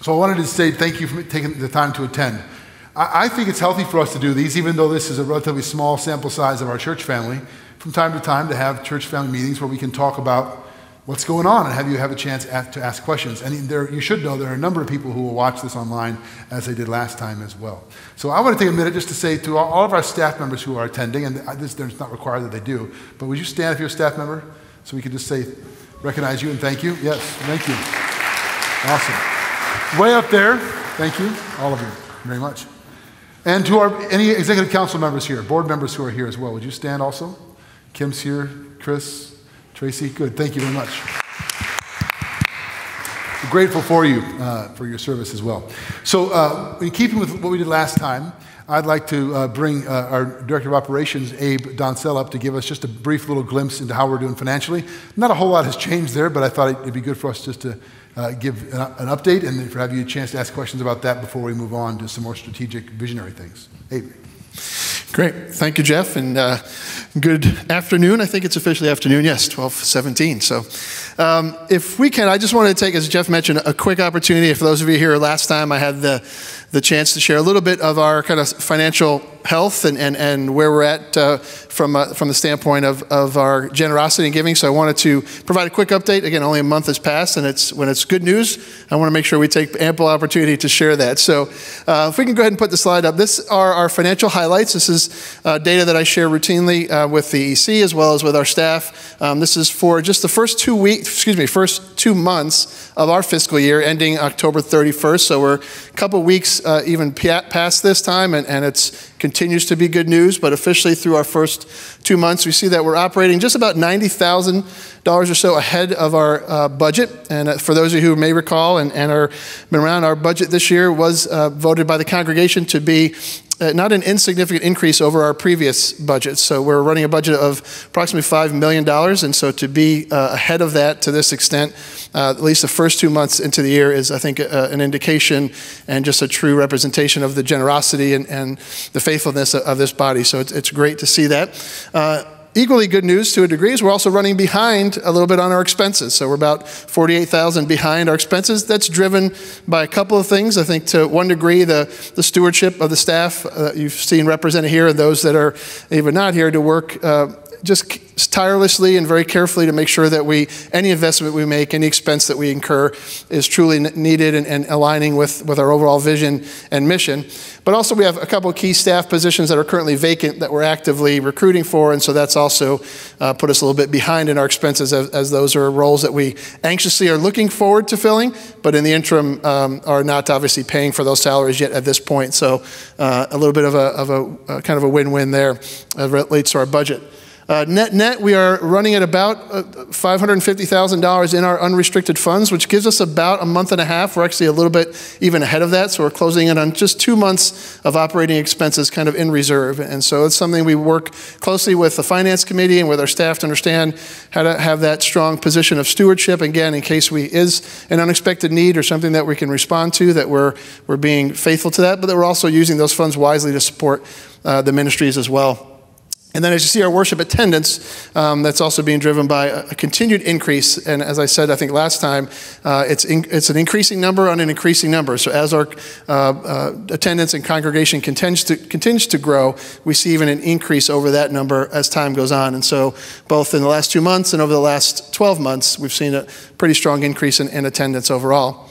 So I wanted to say thank you for taking the time to attend. I, I think it's healthy for us to do these, even though this is a relatively small sample size of our church family, from time to time to have church family meetings where we can talk about what's going on and have you have a chance to ask questions. And there, you should know there are a number of people who will watch this online as they did last time as well. So I want to take a minute just to say to all of our staff members who are attending, and this, it's not required that they do, but would you stand if you're a staff member so we can just say, recognize you and thank you? Yes, thank you. Awesome. Way up there, thank you, all of you, very much. And to our, any executive council members here, board members who are here as well, would you stand also? Kim's here, Chris, Tracy, good. Thank you very much. We're grateful for you uh, for your service as well. So, uh, in keeping with what we did last time, I'd like to uh, bring uh, our Director of Operations, Abe Doncel, up to give us just a brief little glimpse into how we're doing financially. Not a whole lot has changed there, but I thought it'd be good for us just to uh, give an, an, update and for have you a chance to ask questions about that before we move on to some more strategic, visionary things. Abe. Great. Thank you, Jeff. And uh, good afternoon. I think it's officially afternoon. Yes, 1217. So um, if we can, I just wanted to take, as Jeff mentioned, a quick opportunity. For those of you here last time, I had the, the chance to share a little bit of our kind of financial health and, and, and where we're at uh, from, uh, from the standpoint of, of our generosity and giving. So I wanted to provide a quick update. Again, only a month has passed, and it's, when it's good news, I want to make sure we take ample opportunity to share that. So uh, if we can go ahead and put the slide up. This are our financial highlights. This is uh, data that I share routinely uh, with the EC as well as with our staff. Um, this is for just the first two weeks, excuse me, first two months of our fiscal year ending October 31st. So we're a couple weeks uh, even past this time, and, and it's continues to be good news, but officially through our first two months, we see that we're operating just about $90,000 or so ahead of our uh, budget. And uh, for those of you who may recall and, and are been around, our budget this year was uh, voted by the congregation to be uh, not an insignificant increase over our previous budget. So we're running a budget of approximately $5 million. And so to be uh, ahead of that to this extent, uh, at least the first two months into the year, is, I think, uh, an indication and just a true representation of the generosity and, and the faithfulness of, of, this body. So it's, it's great to see that. Equally good news to a degree is we're also running behind a little bit on our expenses. So we're about 48,000 behind our expenses. That's driven by a couple of things. I think to one degree, the, the stewardship of the staff uh, you've seen represented here and those that are even not here to work uh, just tirelessly and very carefully to make sure that we, any investment we make, any expense that we incur is truly needed and, and, aligning with, with our overall vision and mission. But also we have a couple key staff positions that are currently vacant that we're actively recruiting for, and so that's also uh, put us a little bit behind in our expenses as, as, those are roles that we anxiously are looking forward to filling, but in the interim um, are not obviously paying for those salaries yet at this point. So uh, a little bit of a, of a uh, kind of a win-win there uh, relates to our budget. Uh, net net, we are running at about uh, $550,000 in our unrestricted funds, which gives us about a month and a half. We're actually a little bit even ahead of that, so we're closing in on just two months of operating expenses kind of in reserve. And so it's something we work closely with the finance committee and with our staff to understand how to have that strong position of stewardship. Again, in case we is an unexpected need or something that we can respond to, that we're, we're being faithful to that, but that we're also using those funds wisely to support uh, the ministries as well. And then as you see our worship attendance, um, that's also being driven by a, continued increase. And as I said, I think last time, uh, it's, in, it's an increasing number on an increasing number. So as our uh, uh, attendance and congregation continues to, continues to grow, we see even an increase over that number as time goes on. And so both in the last two months and over the last 12 months, we've seen a pretty strong increase in, in attendance overall.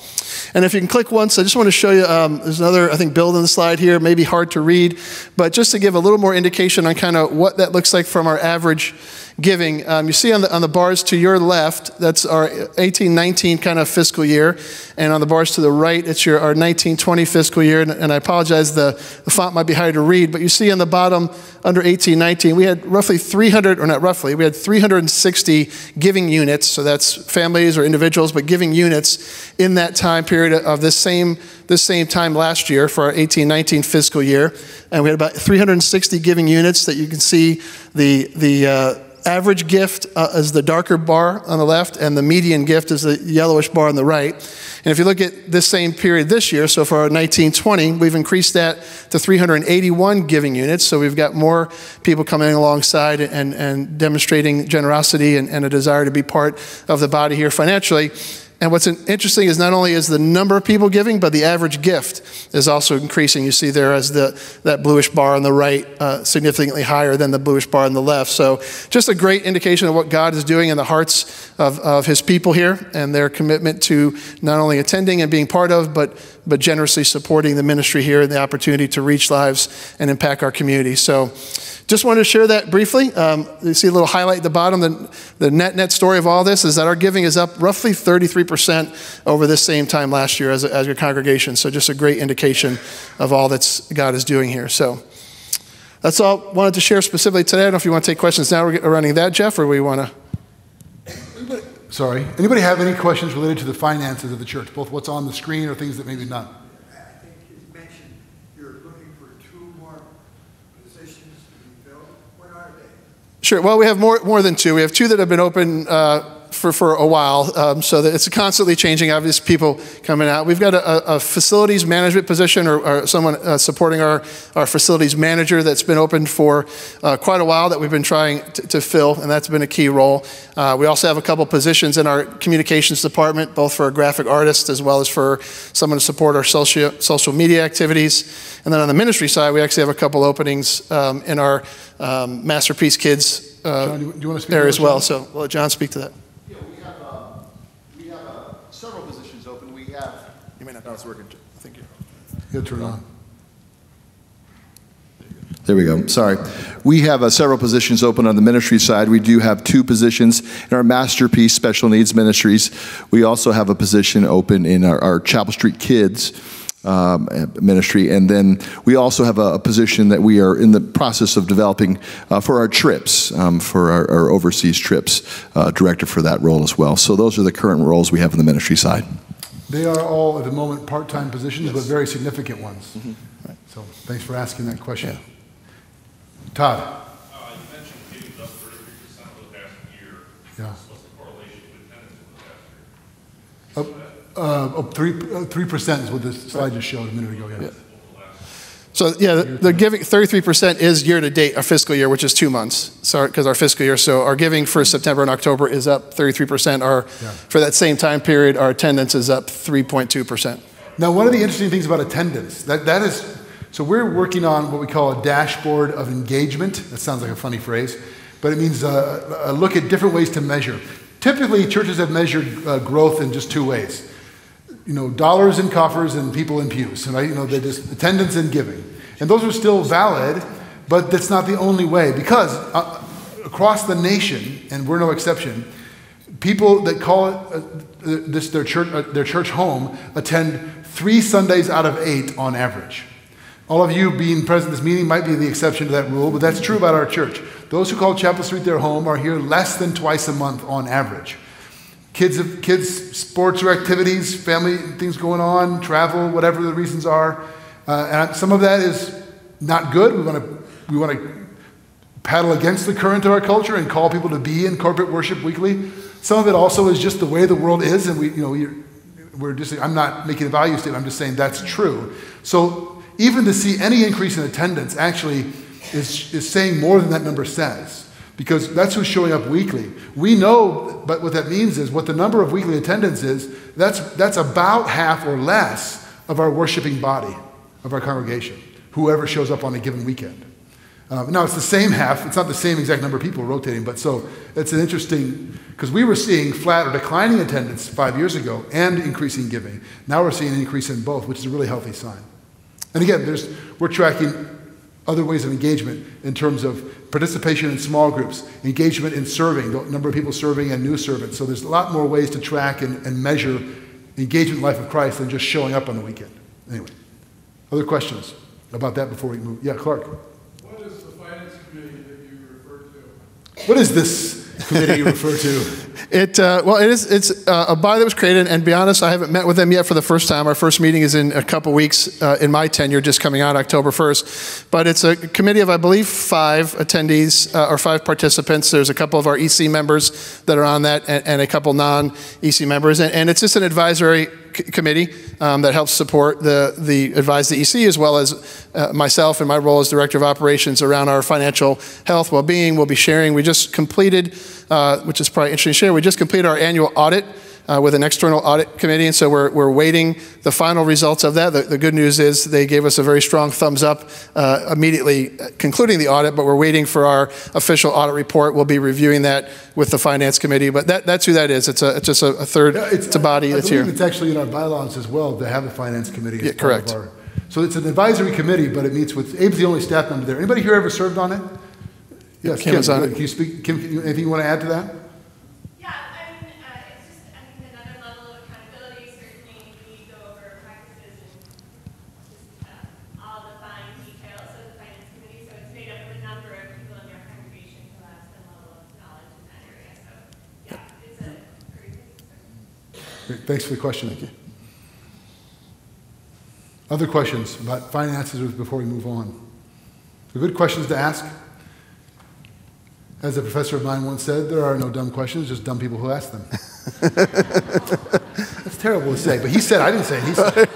And if you can click once, I just want to show you, um, there's another, I think, build in the slide here, maybe hard to read, but just to give a little more indication on kind of what that looks like from our average giving. Um, you see on the, on the bars to your left, that's our 1819 kind of fiscal year. And on the bars to the right, it's your, our 1920 fiscal year. And, and I apologize, the, the font might be hard to read, but you see on the bottom under 1819, we had roughly 300, or not roughly, we had 360 giving units. So that's families or individuals, but giving units in that time period of this same, this same time last year for our 1819 fiscal year. And we had about 360 giving units that you can see the, the, uh, average gift uh, is the darker bar on the left, and the median gift is the yellowish bar on the right. And if you look at this same period this year, so for 1920, we've increased that to 381 giving units. So we've got more people coming alongside and, and demonstrating generosity and, and a desire to be part of the body here financially. And what's interesting is not only is the number of people giving, but the average gift is also increasing. You see there as the, that bluish bar on the right uh, significantly higher than the bluish bar on the left. So just a great indication of what God is doing in the hearts of, of his people here and their commitment to not only attending and being part of, but, but generously supporting the ministry here and the opportunity to reach lives and impact our community. So just wanted to share that briefly. Um, you see a little highlight at the bottom. The, the net net story of all this is that our giving is up roughly 33% over this same time last year as, a, as your congregation. So just a great indication of all that God is doing here. So that's all I wanted to share specifically today. I don't know if you want to take questions now we're running that, Jeff, or we want to. Sorry. Anybody have any questions related to the finances of the church, both what's on the screen or things that maybe not? Sure. Well, we have more, more than two. We have two that have been open uh, for, for a while, um, so that it's constantly changing. Obviously, people coming out. We've got a, a facilities management position or, or someone uh, supporting our, our facilities manager that's been open for uh, quite a while that we've been trying to, to fill, and that's been a key role. Uh, we also have a couple positions in our communications department, both for a graphic artist as well as for someone to support our social, social media activities. And then on the ministry side, we actually have a couple openings um, in our um, Masterpiece Kids uh, John, do you, do you want to speak there as well. So, let John, speak to that. Yeah, we have, uh, we have uh, several positions open. We have, You may not know it's working. I think you. Yeah, turn on. there we go, sorry. We have uh, several positions open on the ministry side. We do have two positions in our Masterpiece Special Needs Ministries. We also have a position open in our, our Chapelstreet Kids um, ministry. And then we also have a, a position that we are in the process of developing uh, for our trips, um, for our, our overseas trips, uh, director for that role as well. So those are the current roles we have in the ministry side. They are all at the moment part-time positions, but very significant ones. Mm-hmm. So thanks for asking that question. Todd? Uh, you mentioned giving's up thirty-three percent over the past year. Yeah. What's the correlation with attendance over the past year? Up, uh, up three, uh, 3% is what the slide just showed a minute ago, yeah. So yeah, the, giving 33% is year to date, our fiscal year, which is two months. So because our fiscal year, so our giving for September and October is up 33%. Our Yeah. for that same time period, our attendance is up 3.2%. Now, one of the interesting things about attendance, that, that is, so we're working on what we call a dashboard of engagement. That sounds like a funny phrase, but it means uh, a look at different ways to measure. Typically, churches have measured uh, growth in just two ways. You know, dollars in coffers and people in pews, right? You know, they just attendance and giving. And those are still valid, but that's not the only way because uh, across the nation, and we're no exception, people that call it uh, this their church, uh, their church home attend three Sundays out of eight on average. All of you being present at this meeting might be the exception to that rule, but that's true about our church. Those who call Chapelstreet their home are here less than twice a month on average. Kids, kids, sports or activities, family things going on, travel, whatever the reasons are, uh, and some of that is not good. We want to we want to paddle against the current of our culture and call people to be in corporate worship weekly. Some of it also is just the way the world is, and we, you know, we, we're just. I'm not making a value statement. I'm just saying that's true. So even to see any increase in attendance actually is is saying more than that number says, because that's who's showing up weekly. We know, but what that means is what the number of weekly attendance is. That's that's about half or less of our worshiping body of our congregation. Whoever shows up on a given weekend. Um, now, it's the same half. It's not the same exact number of people rotating, but so it's an interesting, because we were seeing flat or declining attendance five years ago and increasing giving. Now we're seeing an increase in both, which is a really healthy sign. And again, there's, we're tracking other ways of engagement in terms of participation in small groups, engagement in serving, the number of people serving and new servants. So there's a lot more ways to track and, and measure engagement in the life of Christ than just showing up on the weekend. Anyway, other questions about that before we move? Yeah, Clark. What is the finance committee that you refer to? What is this committee you refer to? It uh, well, it is. It's uh, a body that was created, and be honest, I haven't met with them yet for the first time. Our first meeting is in a couple weeks uh, in my tenure, just coming out October first. But it's a committee of, I believe, five attendees uh, or five participants. There's a couple of our EC members that are on that, and, and a couple non-EC members, and, and it's just an advisory committee um, that helps support the the advise the EC as well as uh, myself and my role as director of operations around our financial health, well-being. We'll be sharing. We just completed, uh, which is probably interesting to share. We just completed our annual audit uh, with an external audit committee, and so we're, we're waiting the final results of that. The, the good news is they gave us a very strong thumbs up uh, immediately concluding the audit, but we're waiting for our official audit report. We'll be reviewing that with the finance committee, but that, that's who that is. It's, a, it's just a, a third, Yeah, it's, a body I that's here. It's actually in our bylaws as well to have a finance committee. as Yeah, part of correct. our- So it's an advisory committee, but it meets with, Abe's the only staff member there. Anybody here ever served on it? Yes, Kim Kim, on Can you speak, Kim, anything you want to add to that? Yeah, I mean, uh, it's just, I think another level of accountability, certainly we go over practices and just, uh, all the fine details of the finance committee, so it's made up of a number of people in your congregation who have some level of knowledge in that area, so, yeah, it's a pretty good system. Great, Thanks for the question. Thank you. Other questions about finances before we move on? They're good questions to ask. As a professor of mine once said, there are no dumb questions, just dumb people who ask them. That's terrible to say, but he said, I didn't say it. He said,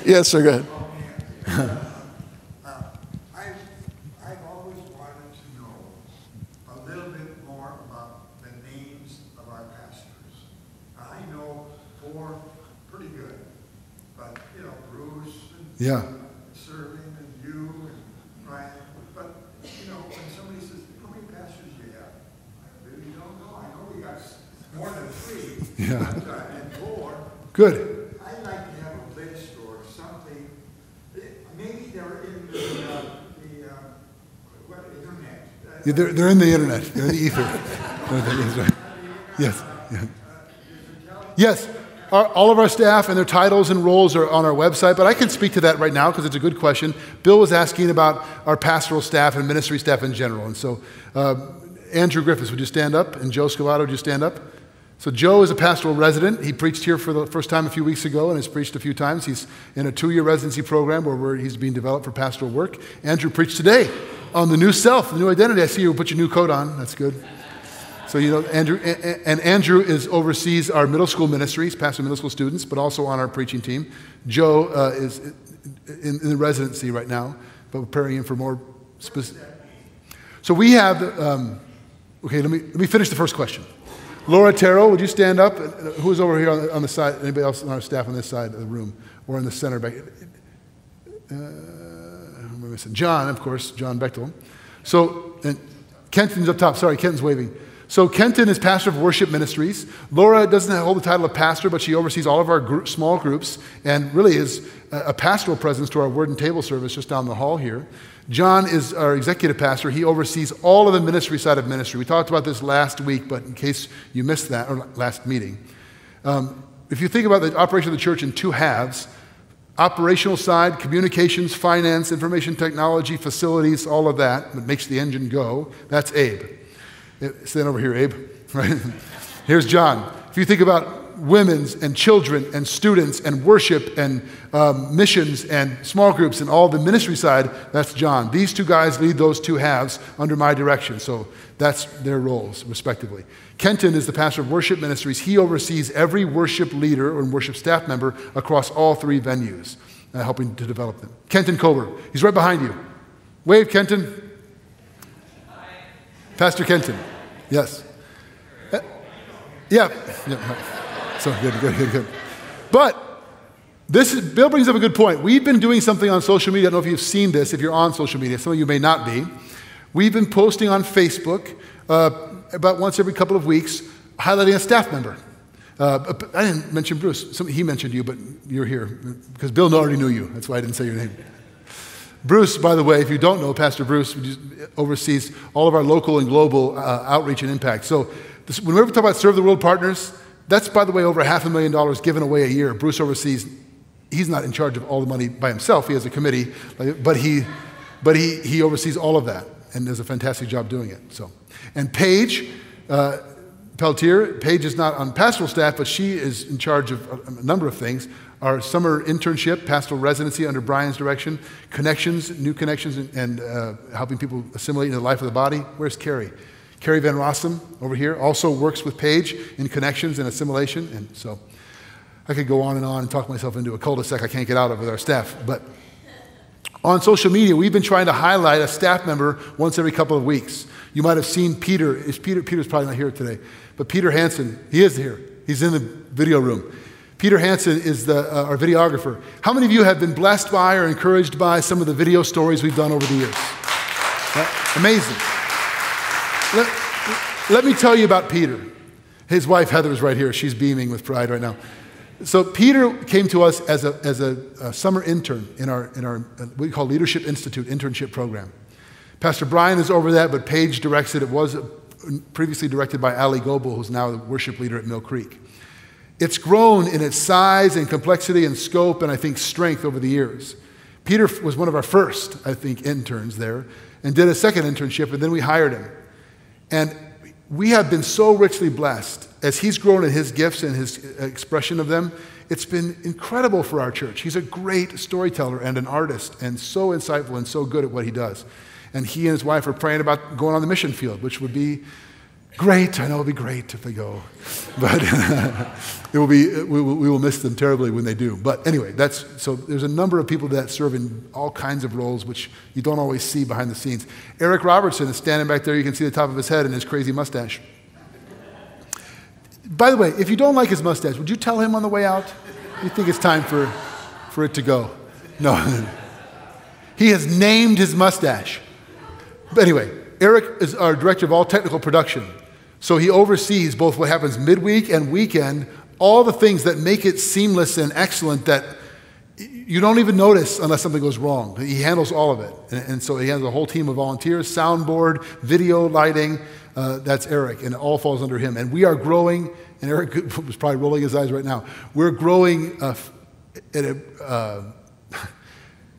Yes, sir, go ahead. I've, I've always wanted to know a little bit more about the names of our pastors. I know four pretty good, but, you know, Bruce and yeah. Serving and you and Brian, but, you know, when somebody says, how many pastors do you have? I really don't know. I know we got more than three. Yeah. uh, And four. Good. I'd like to have a list or something, maybe they're in the, uh, the, uh, what, internet. Uh, Yeah, they're, they're in the internet, they're in the ether. Yes. yeah. Yes. Our, all of our staff and their titles and roles are on our website, but I can speak to that right now because it's a good question. Bill was asking about our pastoral staff and ministry staff in general. And so, uh, Andrew Griffiths, would you stand up? And Joe Scavato, would you stand up? So, Joe is a pastoral resident. He preached here for the first time a few weeks ago and has preached a few times. He's in a two year residency program where he's being developed for pastoral work. Andrew preached today on the new self, the new identity. I see you put your new coat on. That's good. So you know, Andrew and Andrew is oversees our middle school ministries, pastor middle school students, but also on our preaching team. Joe uh, is in, in the residency right now, but preparing him for more specific. So we have. Um, okay, let me let me finish the first question. Laura Terrell, would you stand up? Who's over here on the, on the side? Anybody else on our staff on this side of the room or in the center back? Uh? John, of course, John Bechtel. So, and Kenton's up top. Sorry, Kenton's waving. So, Kenton is pastor of worship ministries. Laura doesn't hold the title of pastor, but she oversees all of our group, small groups and really is a, pastoral presence to our word and table service just down the hall here. John is our executive pastor. He oversees all of the ministry side of ministry. We talked about this last week, but in case you missed that, or last meeting, um, if you think about the operation of the church in two halves, operational side, communications, finance, information technology, facilities, all of that that makes the engine go, that's Abe. Eh, Stand over here, Abe. Right? Here's John. If you think about women's and children and students and worship and um, missions and small groups and all the ministry side, that's John. These two guys lead those two halves under my direction. So that's their roles, respectively. Kenton is the pastor of worship ministries. He oversees every worship leader or worship staff member across all three venues, uh, helping to develop them. Kenton Kober, he's right behind you. Wave, Kenton. Hi. Pastor Kenton. Yes. Uh, yeah. yeah. So good, good, good, good. But this is, Bill brings up a good point. We've been doing something on social media. I don't know if you've seen this, if you're on social media. Some of you may not be. We've been posting on Facebook uh, about once every couple of weeks, highlighting a staff member. Uh, I didn't mention Bruce. Some, he mentioned you, but you're here because Bill already knew you. That's why I didn't say your name. Bruce, by the way, if you don't know, Pastor Bruce oversees all of our local and global uh, outreach and impact. So, this, when we talk about Serve the World Partners, that's, by the way, over half a million dollars given away a year. Bruce oversees, he's not in charge of all the money by himself, he has a committee, but he, but he, he oversees all of that and does a fantastic job doing it. So, And Paige, uh, Peltier, Paige is not on pastoral staff, but she is in charge of a, a number of things. Our summer internship, pastoral residency under Brian's direction, connections, new connections, and, and uh, helping people assimilate into the life of the body. Where's Carrie? Carrie Van Rossum over here also works with Paige in connections and assimilation. And so I could go on and on and talk myself into a cul-de-sac I can't get out of with our staff. But on social media, we've been trying to highlight a staff member once every couple of weeks. You might have seen Peter. Is Peter? Peter's probably not here today, but Peter Hansen, he is here. He's in the video room. Peter Hansen is the, uh, our videographer. How many of you have been blessed by or encouraged by some of the video stories we've done over the years? Right? Amazing. Let, let me tell you about Peter. His wife Heather is right here. She's beaming with pride right now. So Peter came to us as a, as a, a summer intern in our, in our what we call Leadership Institute internship program. Pastor Brian is over that, but Paige directs it. It was previously directed by Ali Goebel, who's now the worship leader at Mill Creek. It's grown in its size and complexity and scope and I think strength over the years. Peter was one of our first, I think, interns there and did a second internship, and then we hired him. And we have been so richly blessed as he's grown in his gifts and his uh, expression of them. It's been incredible for our church. He's a great storyteller and an artist, and so insightful and so good at what he does. And he and his wife are praying about going on the mission field, which would be great. I know it'll be great if they go, but it will be. We will, we will miss them terribly when they do. But anyway, that's so. There's a number of people that serve in all kinds of roles, which you don't always see behind the scenes. Eric Robertson is standing back there. You can see the top of his head and his crazy mustache. By the way, if you don't like his mustache, would you tell him on the way out? You think it's time for, for it to go? No. he has named his mustache. But anyway, Eric is our director of all technical production. So he oversees both what happens midweek and weekend, all the things that make it seamless and excellent that you don't even notice unless something goes wrong. He handles all of it. And, and so he has a whole team of volunteers, soundboard, video, lighting. Uh, that's Eric, and it all falls under him. And we are growing, and Eric was probably rolling his eyes right now. We're growing uh, at an Uh,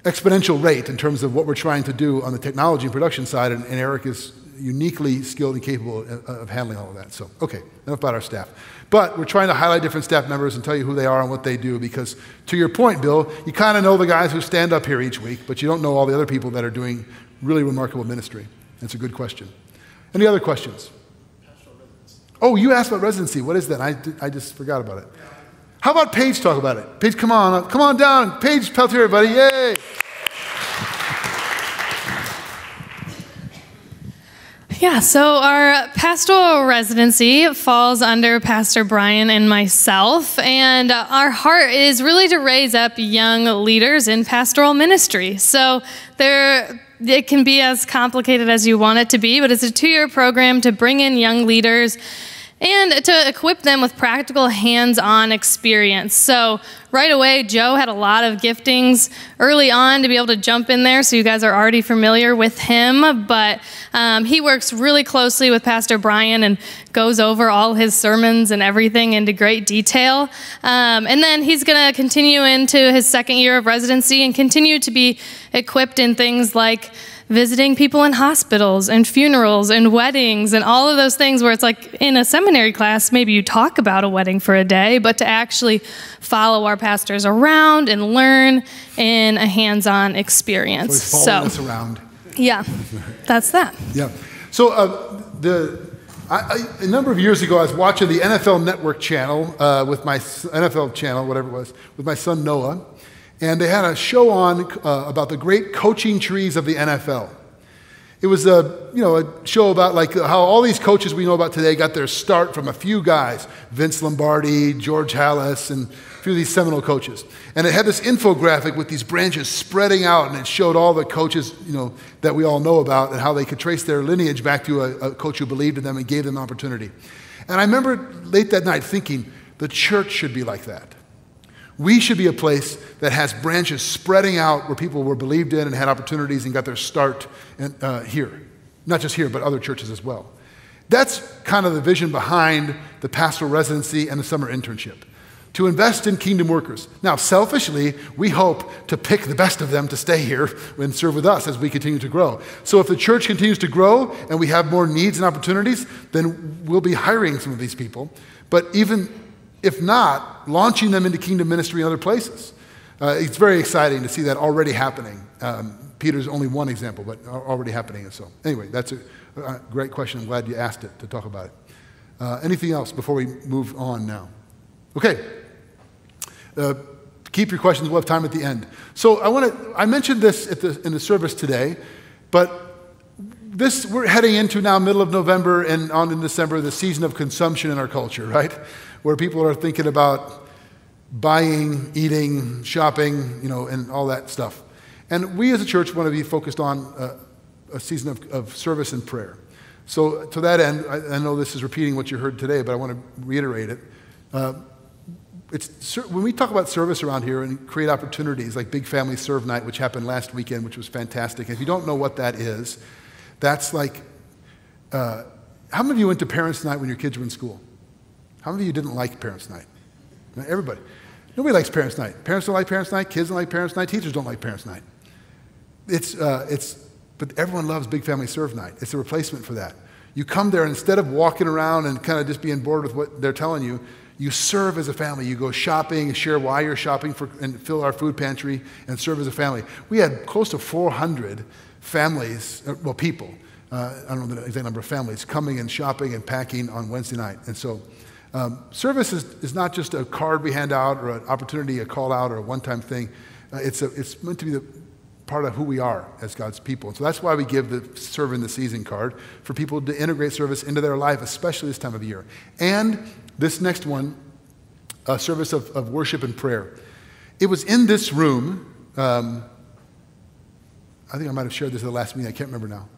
exponential rate in terms of what we're trying to do on the technology and production side, and, and Eric is uniquely skilled and capable of, of, handling all of that. So, okay, enough about our staff. But we're trying to highlight different staff members and tell you who they are and what they do because, to your point, Bill, you kind of know the guys who stand up here each week, but you don't know all the other people that are doing really remarkable ministry. That's a good question. Any other questions? Oh, you asked about residency. What is that? I, I just forgot about it. How about Paige talk about it? Paige, come on, come on down. Paige Peltier, everybody, yay! Yeah, so our pastoral residency falls under Pastor Brian and myself, and uh, our heart is really to raise up young leaders in pastoral ministry. So there it can be as complicated as you want it to be, but it's a two year program to bring in young leaders and to equip them with practical hands on experience. So, right away, Joe had a lot of giftings early on to be able to jump in there, so you guys are already familiar with him. But um, he works really closely with Pastor Brian and goes over all his sermons and everything into great detail. Um, and then he's going to continue into his second year of residency and continue to be equipped in things like visiting people in hospitals and funerals and weddings and all of those things where it's like in a seminary class, maybe you talk about a wedding for a day, but to actually follow our pastors around and learn in a hands on experience. So, so around. Yeah, that's that. Yeah. So uh, the I, I, a number of years ago, I was watching the NFL Network channel uh, with my NFL channel, whatever it was, with my son Noah, and they had a show on uh, about the great coaching trees of the NFL. It was a, you know, a show about like how all these coaches we know about today got their start from a few guys, Vince Lombardi, George Halas, and a few of these seminal coaches. And it had this infographic with these branches spreading out, and it showed all the coaches, you know, that we all know about and how they could trace their lineage back to a, a coach who believed in them and gave them opportunity. And I remember late that night thinking, the church should be like that. We should be a place that has branches spreading out where people were believed in and had opportunities and got their start in, uh, here. Not just here, but other churches as well. That's kind of the vision behind the pastoral residency and the summer internship to invest in kingdom workers. Now, selfishly, we hope to pick the best of them to stay here and serve with us as we continue to grow. So, if the church continues to grow and we have more needs and opportunities, then we'll be hiring some of these people. But even if not, launching them into kingdom ministry in other places. Uh, it's very exciting to see that already happening. Um, Peter's only one example, but already happening. So, anyway, that's a, a, great question. I'm glad you asked it to talk about it. Uh, anything else before we move on now? Okay. Uh, keep your questions. We'll have time at the end. So, I want to. I mentioned this the, in the service today, but this we're heading into now, middle of November and on in December, the season of consumption in our culture, right? Where people are thinking about buying, eating, shopping, you know, and all that stuff. And we as a church want to be focused on uh, a season of, of service and prayer. So, to that end, I, I, know this is repeating what you heard today, but I want to reiterate it. Uh, it's, when we talk about service around here and create opportunities like Big Family Serve Night, which happened last weekend, which was fantastic. If you don't know what that is, that's like, uh, how many of you went to Parents' Night when your kids were in school? How many of you didn't like Parents' Night? Everybody. Nobody likes Parents' Night. Parents don't like Parents' Night. Kids don't like Parents' Night. Teachers don't like Parents' Night. It's, uh, it's but everyone loves Big Family Serve Night. It's a replacement for that. You come there, instead of walking around and kind of just being bored with what they're telling you, you serve as a family. You go shopping, share why you're shopping, for, and fill our food pantry, and serve as a family. We had close to 400 families, uh, well, people, uh, I don't know the exact number of families, coming and shopping and packing on Wednesday night. And so, um, service is, is not just a card we hand out or an opportunity, a call out, or a one time thing. Uh, it's, a, it's meant to be the, part of who we are as God's people. And so that's why we give the serve in the season card for people to integrate service into their life, especially this time of year. And this next one, a service of, of worship and prayer. It was in this room, um, I think I might have shared this at the last meeting, I can't remember now.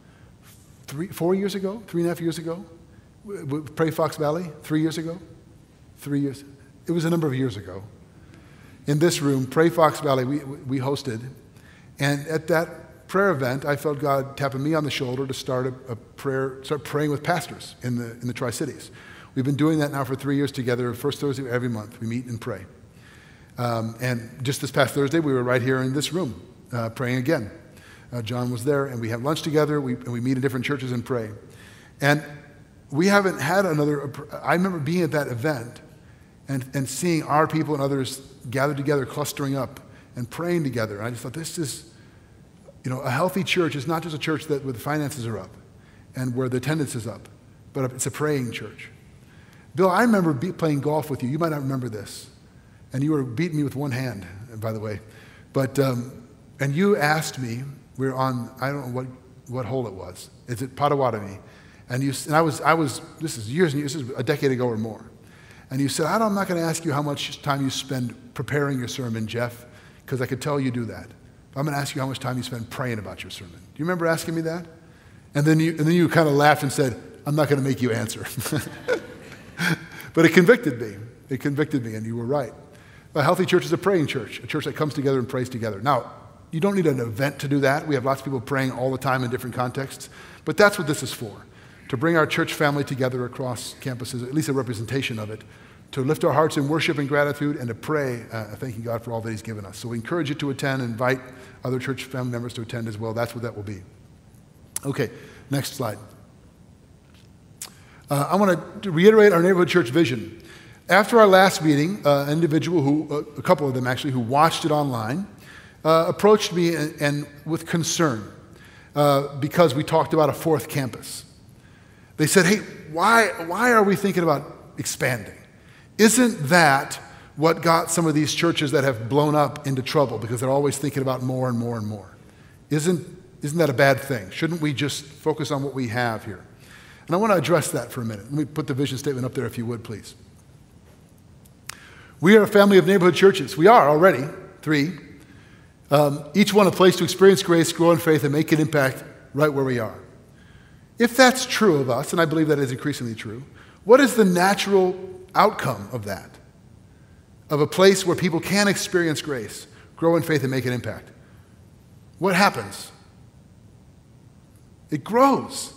Three, four years ago, three and a half years ago, Pray Fox Valley, three years ago, three years. It was a number of years ago. In this room, Pray Fox Valley, we, we hosted and at that prayer event, I felt God tapping me on the shoulder to start a, a prayer, start praying with pastors in the, in the Tri Cities. We've been doing that now for three years together. First Thursday every month, we meet and pray. Um, and just this past Thursday, we were right here in this room uh, praying again. Uh, John was there, and we have lunch together. We, and we meet in different churches and pray. And we haven't had another. I remember being at that event and, and seeing our people and others gathered together, clustering up and praying together. And I just thought, this is, you know, a healthy church is not just a church that where the finances are up and where the attendance is up, but it's a praying church. Bill, I remember be, playing golf with you. You might not remember this. And you were beating me with one hand, by the way. But, um, and you asked me, we are on, I don't know what, what hole it was. Is it Pottawatomie? And, you, and I, was, I was, this is years and years, this is a decade ago or more. And you said, I'm not going to ask you how much time you spend preparing your sermon, Jeff because I could tell you do that. I'm going to ask you how much time you spend praying about your sermon. Do you remember asking me that? And then you, and then you kind of laughed and said, I'm not going to make you answer. but it convicted me. It convicted me, and you were right. A healthy church is a praying church, a church that comes together and prays together. Now, you don't need an event to do that. We have lots of people praying all the time in different contexts, but that's what this is for to bring our church family together across campuses, at least a representation of it, to lift our hearts in worship and gratitude and to pray, uh, thanking God for all that He's given us. So we encourage you to attend, invite other church family members to attend as well. That's what that will be. Okay, next slide. Uh, I want to reiterate our neighborhood church vision. After our last meeting, uh, an individual who, uh, a couple of them actually, who watched it online, uh, approached me and, and with concern uh, because we talked about a fourth campus. They said, "Hey, why, why are we thinking about expanding?" Isn't that what got some of these churches that have blown up into trouble because they're always thinking about more and more and more? Isn't, isn't that a bad thing? Shouldn't we just focus on what we have here? And I want to address that for a minute. Let me put the vision statement up there if you would, please. We are a family of neighborhood churches. We are already, three. Um, each one a place to experience grace, grow in faith, and make an impact right where we are. If that's true of us, and I believe that is increasingly true, what is the natural outcome of that, of a place where people can experience grace, grow in faith, and make an impact. What happens? It grows.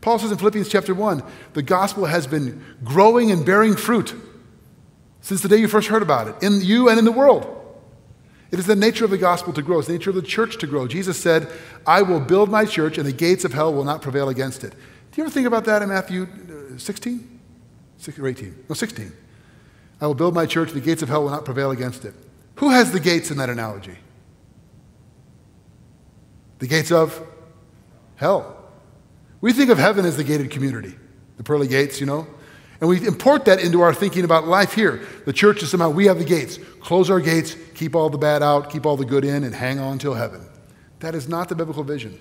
Paul says in Philippians chapter 1 the gospel has been growing and bearing fruit since the day you first heard about it, in you and in the world. It is the nature of the gospel to grow. It's the nature of the church to grow. Jesus said, I will build my church, and the gates of hell will not prevail against it. Do you ever think about that in Matthew uh, 16? or 18. No, 16. I will build my church, the gates of hell will not prevail against it. Who has the gates in that analogy? The gates of hell. We think of heaven as the gated community, the pearly gates, you know? And we import that into our thinking about life here. The church is somehow, we have the gates. Close our gates, keep all the bad out, keep all the good in, and hang on till heaven. That is not the biblical vision.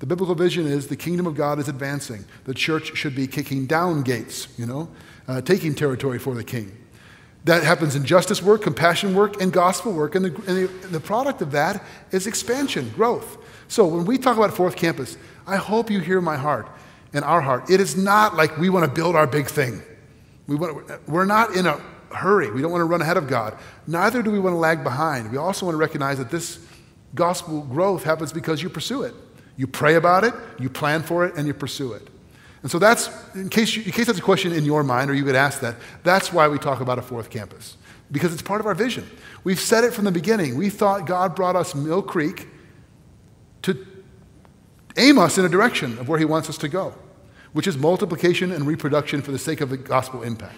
The biblical vision is the kingdom of God is advancing. The church should be kicking down gates, you know? uh, taking territory for the king. That happens in justice work, compassion work, and gospel work. And the, and the, the product of that is expansion, growth. So when we talk about Fourth Campus, I hope you hear my heart and our heart. It is not like we want to build our big thing. We want, we're not in a hurry. We don't want to run ahead of God. Neither do we want to lag behind. We also want to recognize that this gospel growth happens because you pursue it. You pray about it, you plan for it, and you pursue it. And so that's, in case, you, in case that's a question in your mind or you would ask that, that's why we talk about a fourth campus, because it's part of our vision. We've said it from the beginning. We thought God brought us Mill Creek to aim us in a direction of where He wants us to go, which is multiplication and reproduction for the sake of the gospel impact.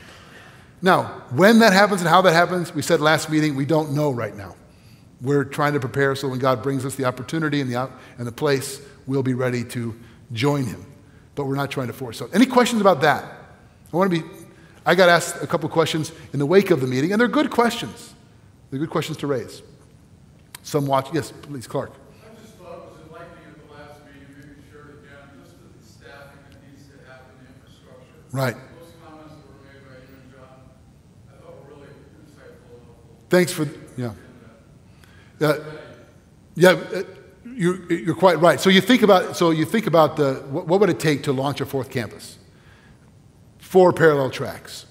Now, when that happens and how that happens, we said last meeting, we don't know right now. We're trying to prepare so when God brings us the opportunity and the, and the place, we'll be ready to join Him but we're not trying to force it. Any questions about that? I want to be, I got asked a couple questions in the wake of the meeting, and they're good questions. They're good questions to raise. Some watch, yes, please, Clark. I just thought, was it likely at the last meeting, maybe share it again, just the staffing that needs to happen, the infrastructure. Right. Those comments that were made by you and John, I thought were really insightful and helpful. Thanks for, yeah. Uh, yeah, uh, you, you're quite right. So you think about, so you think about the, what, what would it take to launch a fourth campus? Four parallel tracks.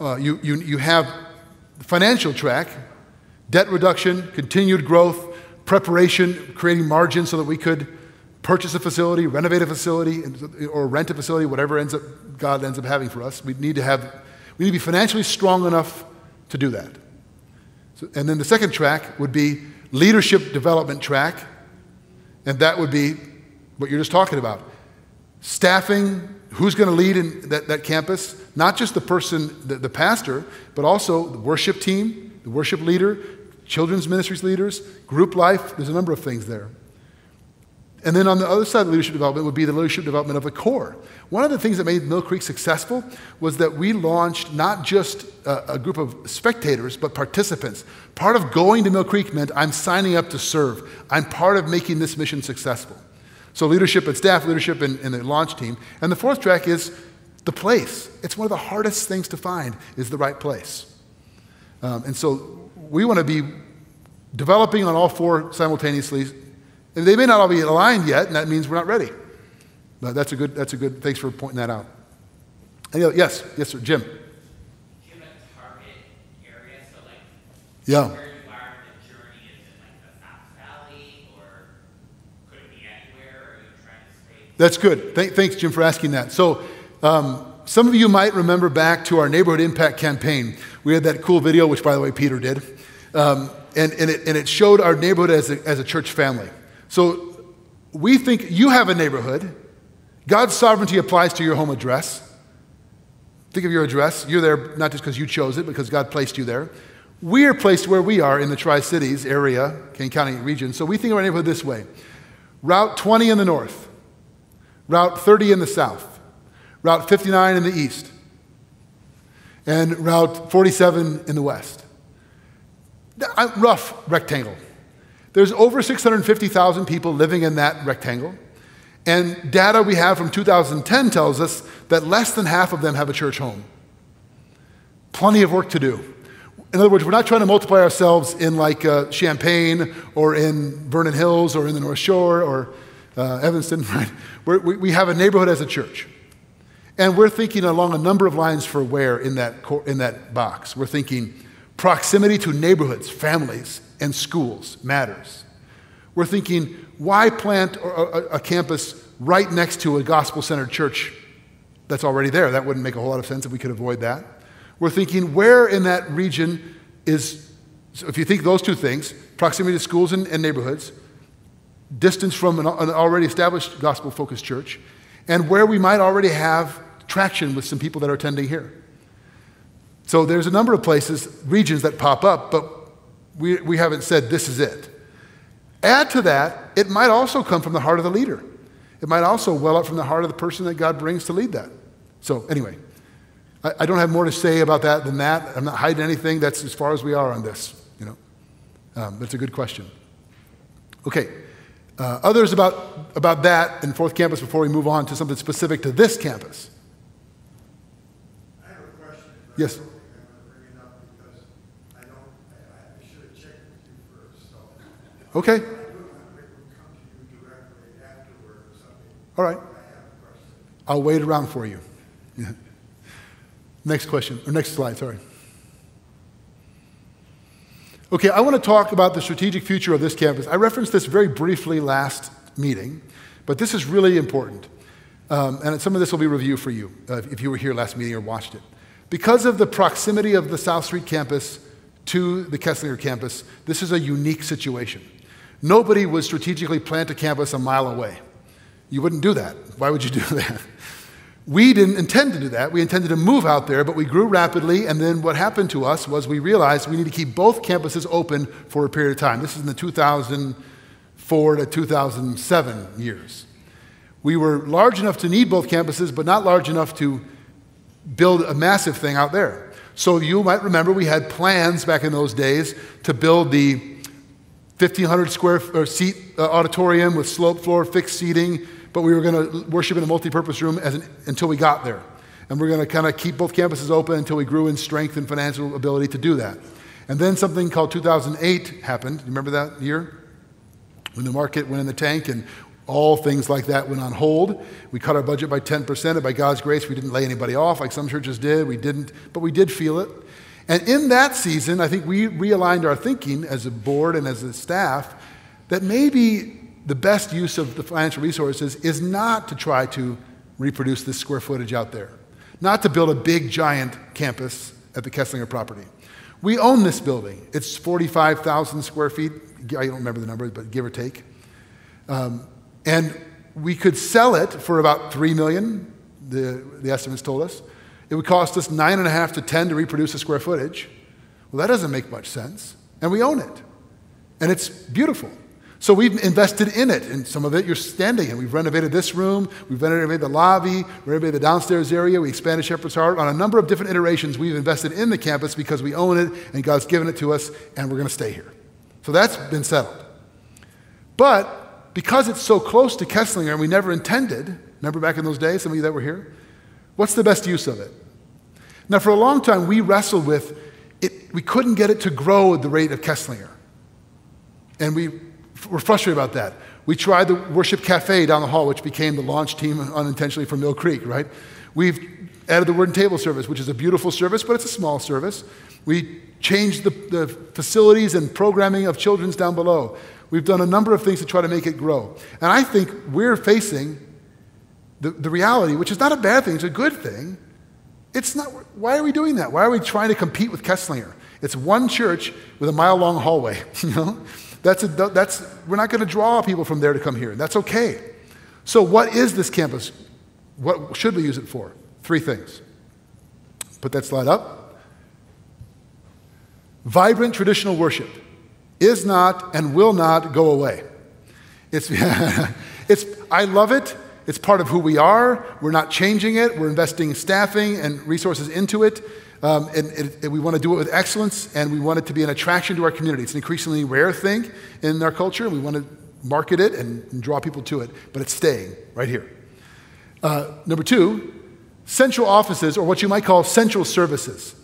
Uh, you, you, you have the financial track, debt reduction, continued growth, preparation, creating margin so that we could purchase a facility, renovate a facility, or rent a facility, whatever ends up, God ends up having for us. We need to have, we need to be financially strong enough to do that. So, and then the second track would be leadership development track, and that would be what you're just talking about. Staffing, who's going to lead in that, that campus? Not just the person, the, the pastor, but also the worship team, the worship leader, children's ministries leaders, group life. There's a number of things there. And then on the other side of leadership development would be the leadership development of the core. One of the things that made Mill Creek successful was that we launched not just a, a, group of spectators, but participants. Part of going to Mill Creek meant I'm signing up to serve. I'm part of making this mission successful. So leadership and staff leadership and, and the launch team. And the fourth track is the place. It's one of the hardest things to find is the right place. Um, and so we want to be developing on all four simultaneously and they may not all be aligned yet, and that means we're not ready. But that's a good, that's a good, thanks for pointing that out. Other, yes, yes, sir, Jim. Do you have a target area? So, like, yeah. where you are the journey, is it like the Fox Valley, or could it be anywhere? Or are you trying to stay? That's good. Th- thanks, Jim, for asking that. So, um, some of you might remember back to our neighborhood impact campaign. We had that cool video, which, by the way, Peter did. Um, and, and, it, and it showed our neighborhood as a, as a church family. So we think you have a neighborhood. God's sovereignty applies to your home address. Think of your address. You're there not just because you chose it, because God placed you there. We are placed where we are in the Tri Cities area, Kane County region. So we think of our neighborhood this way Route 20 in the north, Route 30 in the south, Route 59 in the east, and Route 47 in the west. Uh, rough rectangle. There's over 650,000 people living in that rectangle. And data we have from 2010 tells us that less than half of them have a church home. Plenty of work to do. In other words, we're not trying to multiply ourselves in like uh, Champaign or in Vernon Hills or in the North Shore or uh, Evanston, right? We're, we we have a neighborhood as a church. And we're thinking along a number of lines for where in that, in that box. We're thinking proximity to neighborhoods, families, and schools matters. We're thinking, why plant a, campus right next to a gospel centered church that's already there? That wouldn't make a whole lot of sense if we could avoid that. We're thinking, where in that region is, so if you think those two things, proximity to schools and, and neighborhoods, distance from an, an already established gospel focused church, and where we might already have traction with some people that are attending here. So there's a number of places, regions that pop up, but we, we haven't said this is it. Add to that, it might also come from the heart of the leader. It might also well up from the heart of the person that God brings to lead that. So, anyway, I, I don't have more to say about that than that. I'm not hiding anything. That's as far as we are on this, you know. Um, that's a good question. Okay. Uh, others about, about that in Fourth Campus before we move on to something specific to this campus. I have a question. Yes. I'm gonna bring it up. Okay, I do want to come to you directly afterward or something. all right. I have a question. I'll wait around for you. Yeah. Next question, or next slide, sorry. Okay, I want to talk about the strategic future of this campus. I referenced this very briefly last meeting, but this is really important. Um, and some of this will be review for you uh, if you were here last meeting or watched it. Because of the proximity of the South Street campus to the Kesslinger campus, this is a unique situation. Nobody would strategically plant a campus a mile away. You wouldn't do that. Why would you do that? We didn't intend to do that. We intended to move out there, but we grew rapidly, and then what happened to us was we realized we need to keep both campuses open for a period of time. This is in the 2004 to 2007 years. We were large enough to need both campuses, but not large enough to build a massive thing out there. So you might remember we had plans back in those days to build the 1,500 square or seat uh, auditorium with slope floor, fixed seating, but we were going to worship in a multi-purpose room as an, until we got there. And we're going to kind of keep both campuses open until we grew in strength and financial ability to do that. And then something called 2008 happened. You remember that year? When the market went in the tank and all things like that went on hold. We cut our budget by 10%, and by God's grace, we didn't lay anybody off like some churches did. We didn't, but we did feel it. And in that season, I think we realigned our thinking as a board and as a staff that maybe the best use of the financial resources is not to try to reproduce this square footage out there, not to build a big, giant campus at the Kesslinger property. We own this building. It's 45,000 square feet. I don't remember the number, but give or take. Um, and we could sell it for about three million. The, the estimates told us it would cost us nine and a half to ten to reproduce the square footage. Well, that doesn't make much sense, and we own it, and it's beautiful. So we've invested in it, and some of it you're standing in. We've renovated this room, we've renovated the lobby, we've renovated the downstairs area, we expanded Shepherd's Heart. On a number of different iterations, we've invested in the campus because we own it, and God's given it to us, and we're going to stay here. So that's been settled. But because it's so close to Kesslinger and we never intended, remember back in those days, some of you that were here? What's the best use of it? Now, for a long time, we wrestled with it, we couldn't get it to grow at the rate of Kesslinger. And we were frustrated about that. We tried the Worship Cafe down the hall, which became the launch team unintentionally for Mill Creek, right? We've added the Word and Table service, which is a beautiful service, but it's a small service. We changed the, the facilities and programming of children's down below. We've done a number of things to try to make it grow. And I think we're facing the, the reality, which is not a bad thing, it's a good thing. It's not, why are we doing that? Why are we trying to compete with Kesslinger? It's one church with a mile long hallway, you know? That's, a, that's, we're not going to draw people from there to come here. And that's okay. So, what is this campus? What should we use it for? Three things. Put that slide up. Vibrant traditional worship is not and will not go away. It's, it's, I love it. It's part of who we are. We're not changing it. We're investing staffing and resources into it. Um, and, and, and we want to do it with excellence, and we want it to be an attraction to our community. It's an increasingly rare thing in our culture. We want to market it and, and draw people to it, but it's staying right here. Uh, number two, central offices, or what you might call central services.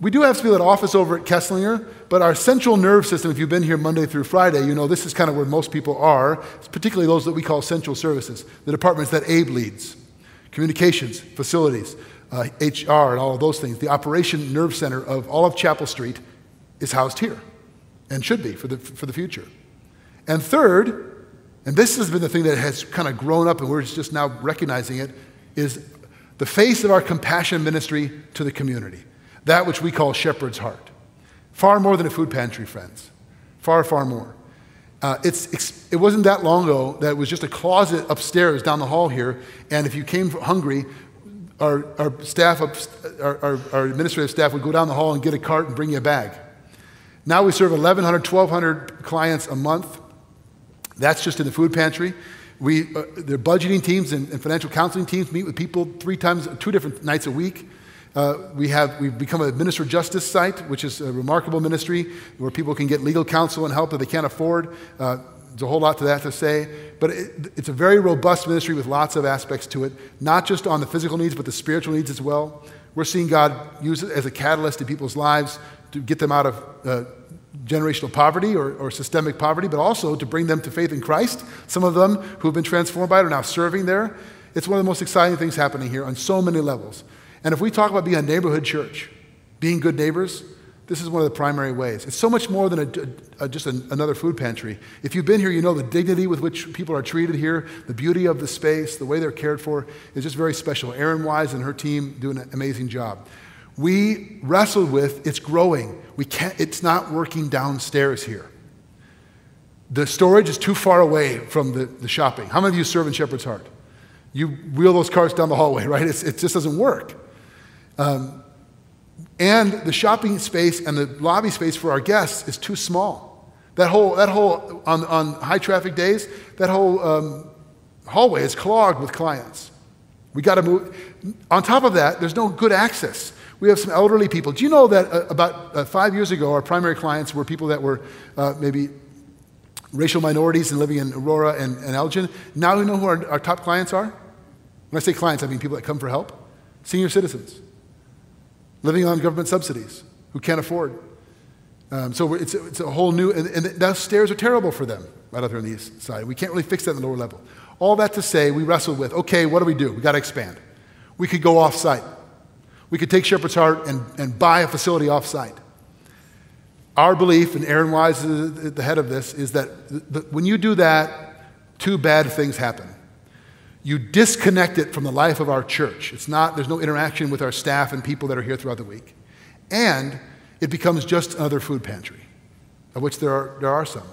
We do have at office over at Kesslinger, but our central nerve system, if you've been here Monday through Friday, you know this is kind of where most people are, particularly those that we call central services, the departments that Abe leads communications, facilities, uh, HR, and all of those things. The operation nerve center of all of Chapelstreet is housed here and should be for the, for the future. And third, and this has been the thing that has kind of grown up and we're just now recognizing it, is the face of our compassion ministry to the community that which we call shepherd's heart. Far more than a food pantry, friends. Far, far more. Uh, it's, it wasn't that long ago that it was just a closet upstairs down the hall here, and if you came hungry, our, our staff, up, our, our, our administrative staff would go down the hall and get a cart and bring you a bag. Now we serve 1,100, 1,200 clients a month. That's just in the food pantry. We, uh, the budgeting teams and, and, financial counseling teams meet with people three times, two different nights a week. Uh, we have, we've become Administer Justice site, which is a remarkable ministry where people can get legal counsel and help that they can't afford. Uh, there's a whole lot to that to say, but it, it's a very robust ministry with lots of aspects to it, not just on the physical needs, but the spiritual needs as well. We're seeing God use it as a catalyst in people's lives to get them out of uh, generational poverty or, or systemic poverty, but also to bring them to faith in Christ. Some of them who have been transformed by it are now serving there. It's one of the most exciting things happening here on so many levels. And if we talk about being a neighborhood church, being good neighbors, this is one of the primary ways. It's so much more than a, a, just an, another food pantry. If you've been here, you know the dignity with which people are treated here, the beauty of the space, the way they're cared for is just very special. Erin Wise and her team do an amazing job. We wrestled with it's growing. We can't, it's not working downstairs here. The storage is too far away from the, the shopping. How many of you serve in Shepherd's Heart? You wheel those carts down the hallway, right? It's, it just doesn't work. Um, and the shopping space and the lobby space for our guests is too small. That whole, that whole on, on high traffic days, that whole um, hallway is clogged with clients. We got to move. On top of that, there's no good access. We have some elderly people. Do you know that uh, about uh, five years ago, our primary clients were people that were uh, maybe racial minorities and living in Aurora and, and Elgin? Now we know who our, our top clients are? When I say clients, I mean people that come for help. Senior citizens living on government subsidies who can't afford. Um, so it's, it's a whole new, and, and those stairs are terrible for them right out there on the east side. We can't really fix that in the lower level. All that to say, we wrestled with okay, what do we do? We got to expand. We could go off site. We could take Shepherd's Heart and, and buy a facility off site. Our belief, and Erin Wise is the head of this, is that when you do that, two bad things happen you disconnect it from the life of our church. It's not, there's no interaction with our staff and people that are here throughout the week. And it becomes just another food pantry, of which there are, there are some.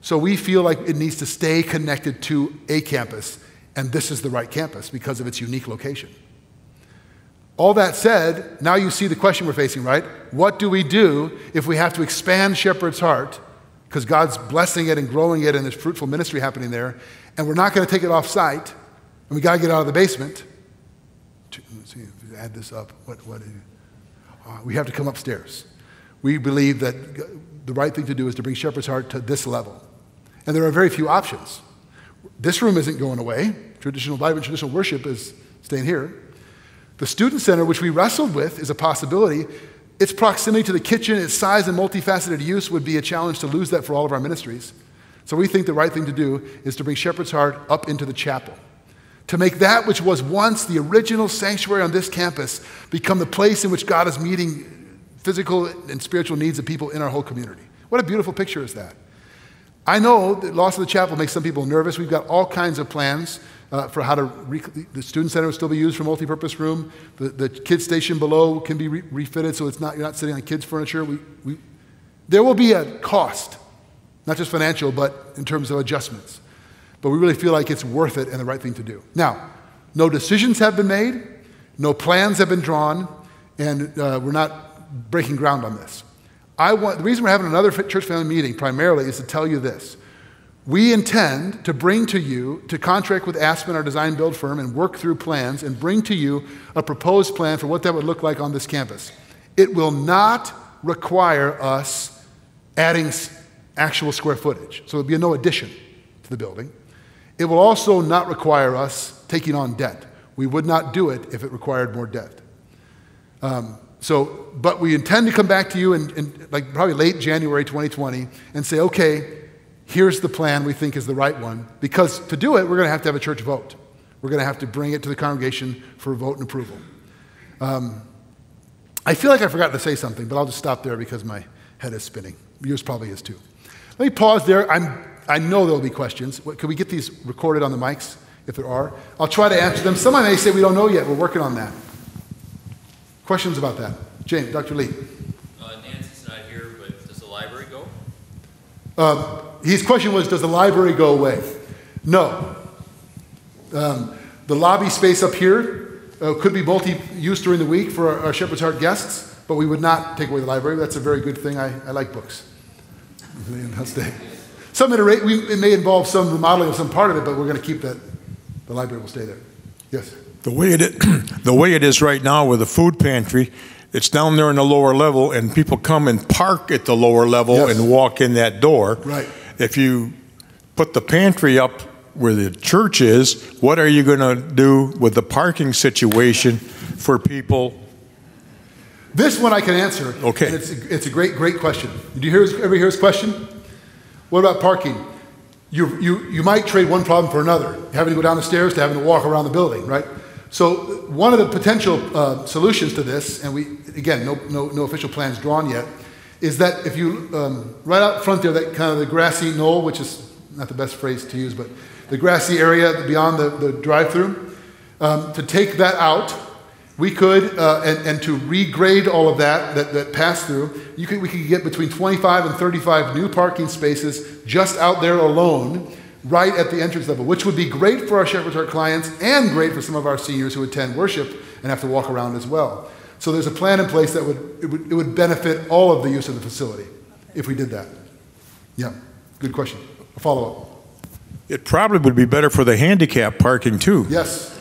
So we feel like it needs to stay connected to a campus, and this is the right campus because of its unique location. All that said, now you see the question we're facing, right? What do we do if we have to expand Shepherd's Heart because God's blessing it and growing it and there's fruitful ministry happening there, and we're not going to take it off site, and we got to get out of the basement. Let's see, add this up. What, what, uh, we have to come upstairs. We believe that the right thing to do is to bring Shepherd's Heart to this level. And there are very few options. This room isn't going away. Traditional Bible, traditional worship is staying here. The student center, which we wrestled with, is a possibility. Its proximity to the kitchen, its size and multifaceted use would be a challenge to lose that for all of our ministries. So we think the right thing to do is to bring Shepherd's Heart up into the chapel. To make that which was once the original sanctuary on this campus become the place in which God is meeting physical and spiritual needs of people in our whole community. What a beautiful picture is that. I know that loss of the chapel makes some people nervous. We've got all kinds of plans uh, for how to, the student center will still be used for multi-purpose room. The, the kids station below can be re- refitted so it's not, you're not sitting on kids' furniture. We, we, there will be a cost not just financial, but in terms of adjustments. But we really feel like it's worth it and the right thing to do. Now, no decisions have been made, no plans have been drawn, and uh, we're not breaking ground on this. I want, the reason we're having another church family meeting primarily is to tell you this. We intend to bring to you, to contract with Aspen, our design build firm, and work through plans and bring to you a proposed plan for what that would look like on this campus. It will not require us adding actual square footage. So there'll be no addition to the building. It will also not require us taking on debt. We would not do it if it required more debt. Um, so, but we intend to come back to you in, in like probably late January 2020 and say, okay, here's the plan we think is the right one. Because to do it, we're going to have to have a church vote. We're going to have to bring it to the congregation for a vote and approval. Um, I feel like I forgot to say something, but I'll just stop there because my head is spinning. Yours probably is too. Let me pause there. I'm, I know there'll be questions. Could we get these recorded on the mics if there are? I'll try to answer them. Someone may say we don't know yet. We're working on that. Questions about that? James, Dr. Lee. Uh, Nancy's not here, but does the library go? Um, his question was Does the library go away? No. Um, the lobby space up here uh, could be multi used during the week for our, our Shepherd's Heart guests, but we would not take away the library. That's a very good thing. I, I like books. Some iterate, we, it may involve some remodeling of some part of it, but we're going to keep that. The library will stay there. Yes. The way it is, the way it is right now with the food pantry, it's down there in the lower level, and people come and park at the lower level Yes. and walk in that door. Right. If you put the pantry up where the church is, what are you going to do with the parking situation for people? This one I can answer. Okay. And it's, a- it's a great, great question. Did you hear his, ever hear his question? What about parking? You, you, you might trade one problem for another, having to go down the stairs to having to walk around the building, right? So one of the potential uh, solutions to this, and we, again, no, no, no official plans drawn yet, is that if you, um, right out front there, that kind of the grassy knoll, which is not the best phrase to use, but the grassy area beyond the, the drive-through, um, to take that out, we could, uh, and, and to regrade all of that, that, that pass through, you could, we could get between 25 and 35 new parking spaces just out there alone, right at the entrance level, which would be great for our Shepherd's Heart clients and great for some of our seniors who attend worship and have to walk around as well. So there's a plan in place that would, it would, it would benefit all of the use of the facility if we did that. Yeah, good question. A follow-up. It probably would be better for the handicap parking too. Yes.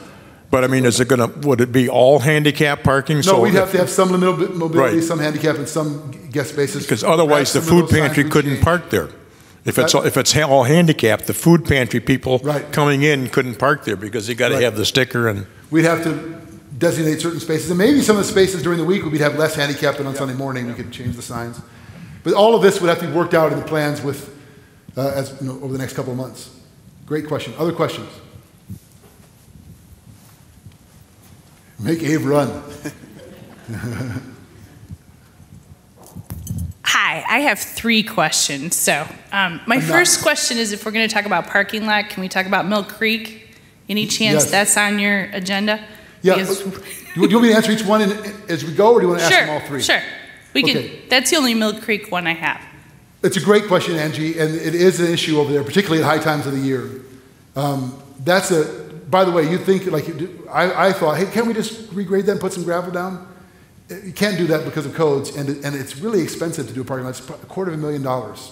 But I mean, is it gonna, would it be all handicap parking? No, we'd have to have some limited mobility, Right. some handicap, and some guest spaces. Because otherwise, the food pantry couldn't change. park there. If it's, That- if it's all handicapped, the food pantry people Right. coming in couldn't park there because they gotta Right. have the sticker and, We'd have to designate certain spaces, and maybe some of the spaces during the week, we'd have less handicap than on Sunday morning, we could change the signs. But all of this would have to be worked out in the plans with, uh, as, you know, over the next couple of months. Great question. Other questions? Make Abe run. Hi, I have three questions. So, um, my Enough. first question is if we're going to talk about parking lot, can we talk about Mill Creek? Any chance Yes. that's on your agenda? Yeah, Because- uh, do you want me to answer each one in- as we go, or do you want to ask them all three? sure. We can. Okay. That's the only Mill Creek one I have. It's a great question, Angie, and it is an issue over there, particularly at high times of the year. Um, that's a, by the way, you think, like, you do- I, I thought, hey, can't we just regrade that and put some gravel down? Uh, You can't do that because of codes, and, and it's really expensive to do a parking lot. It's a quarter of a million dollars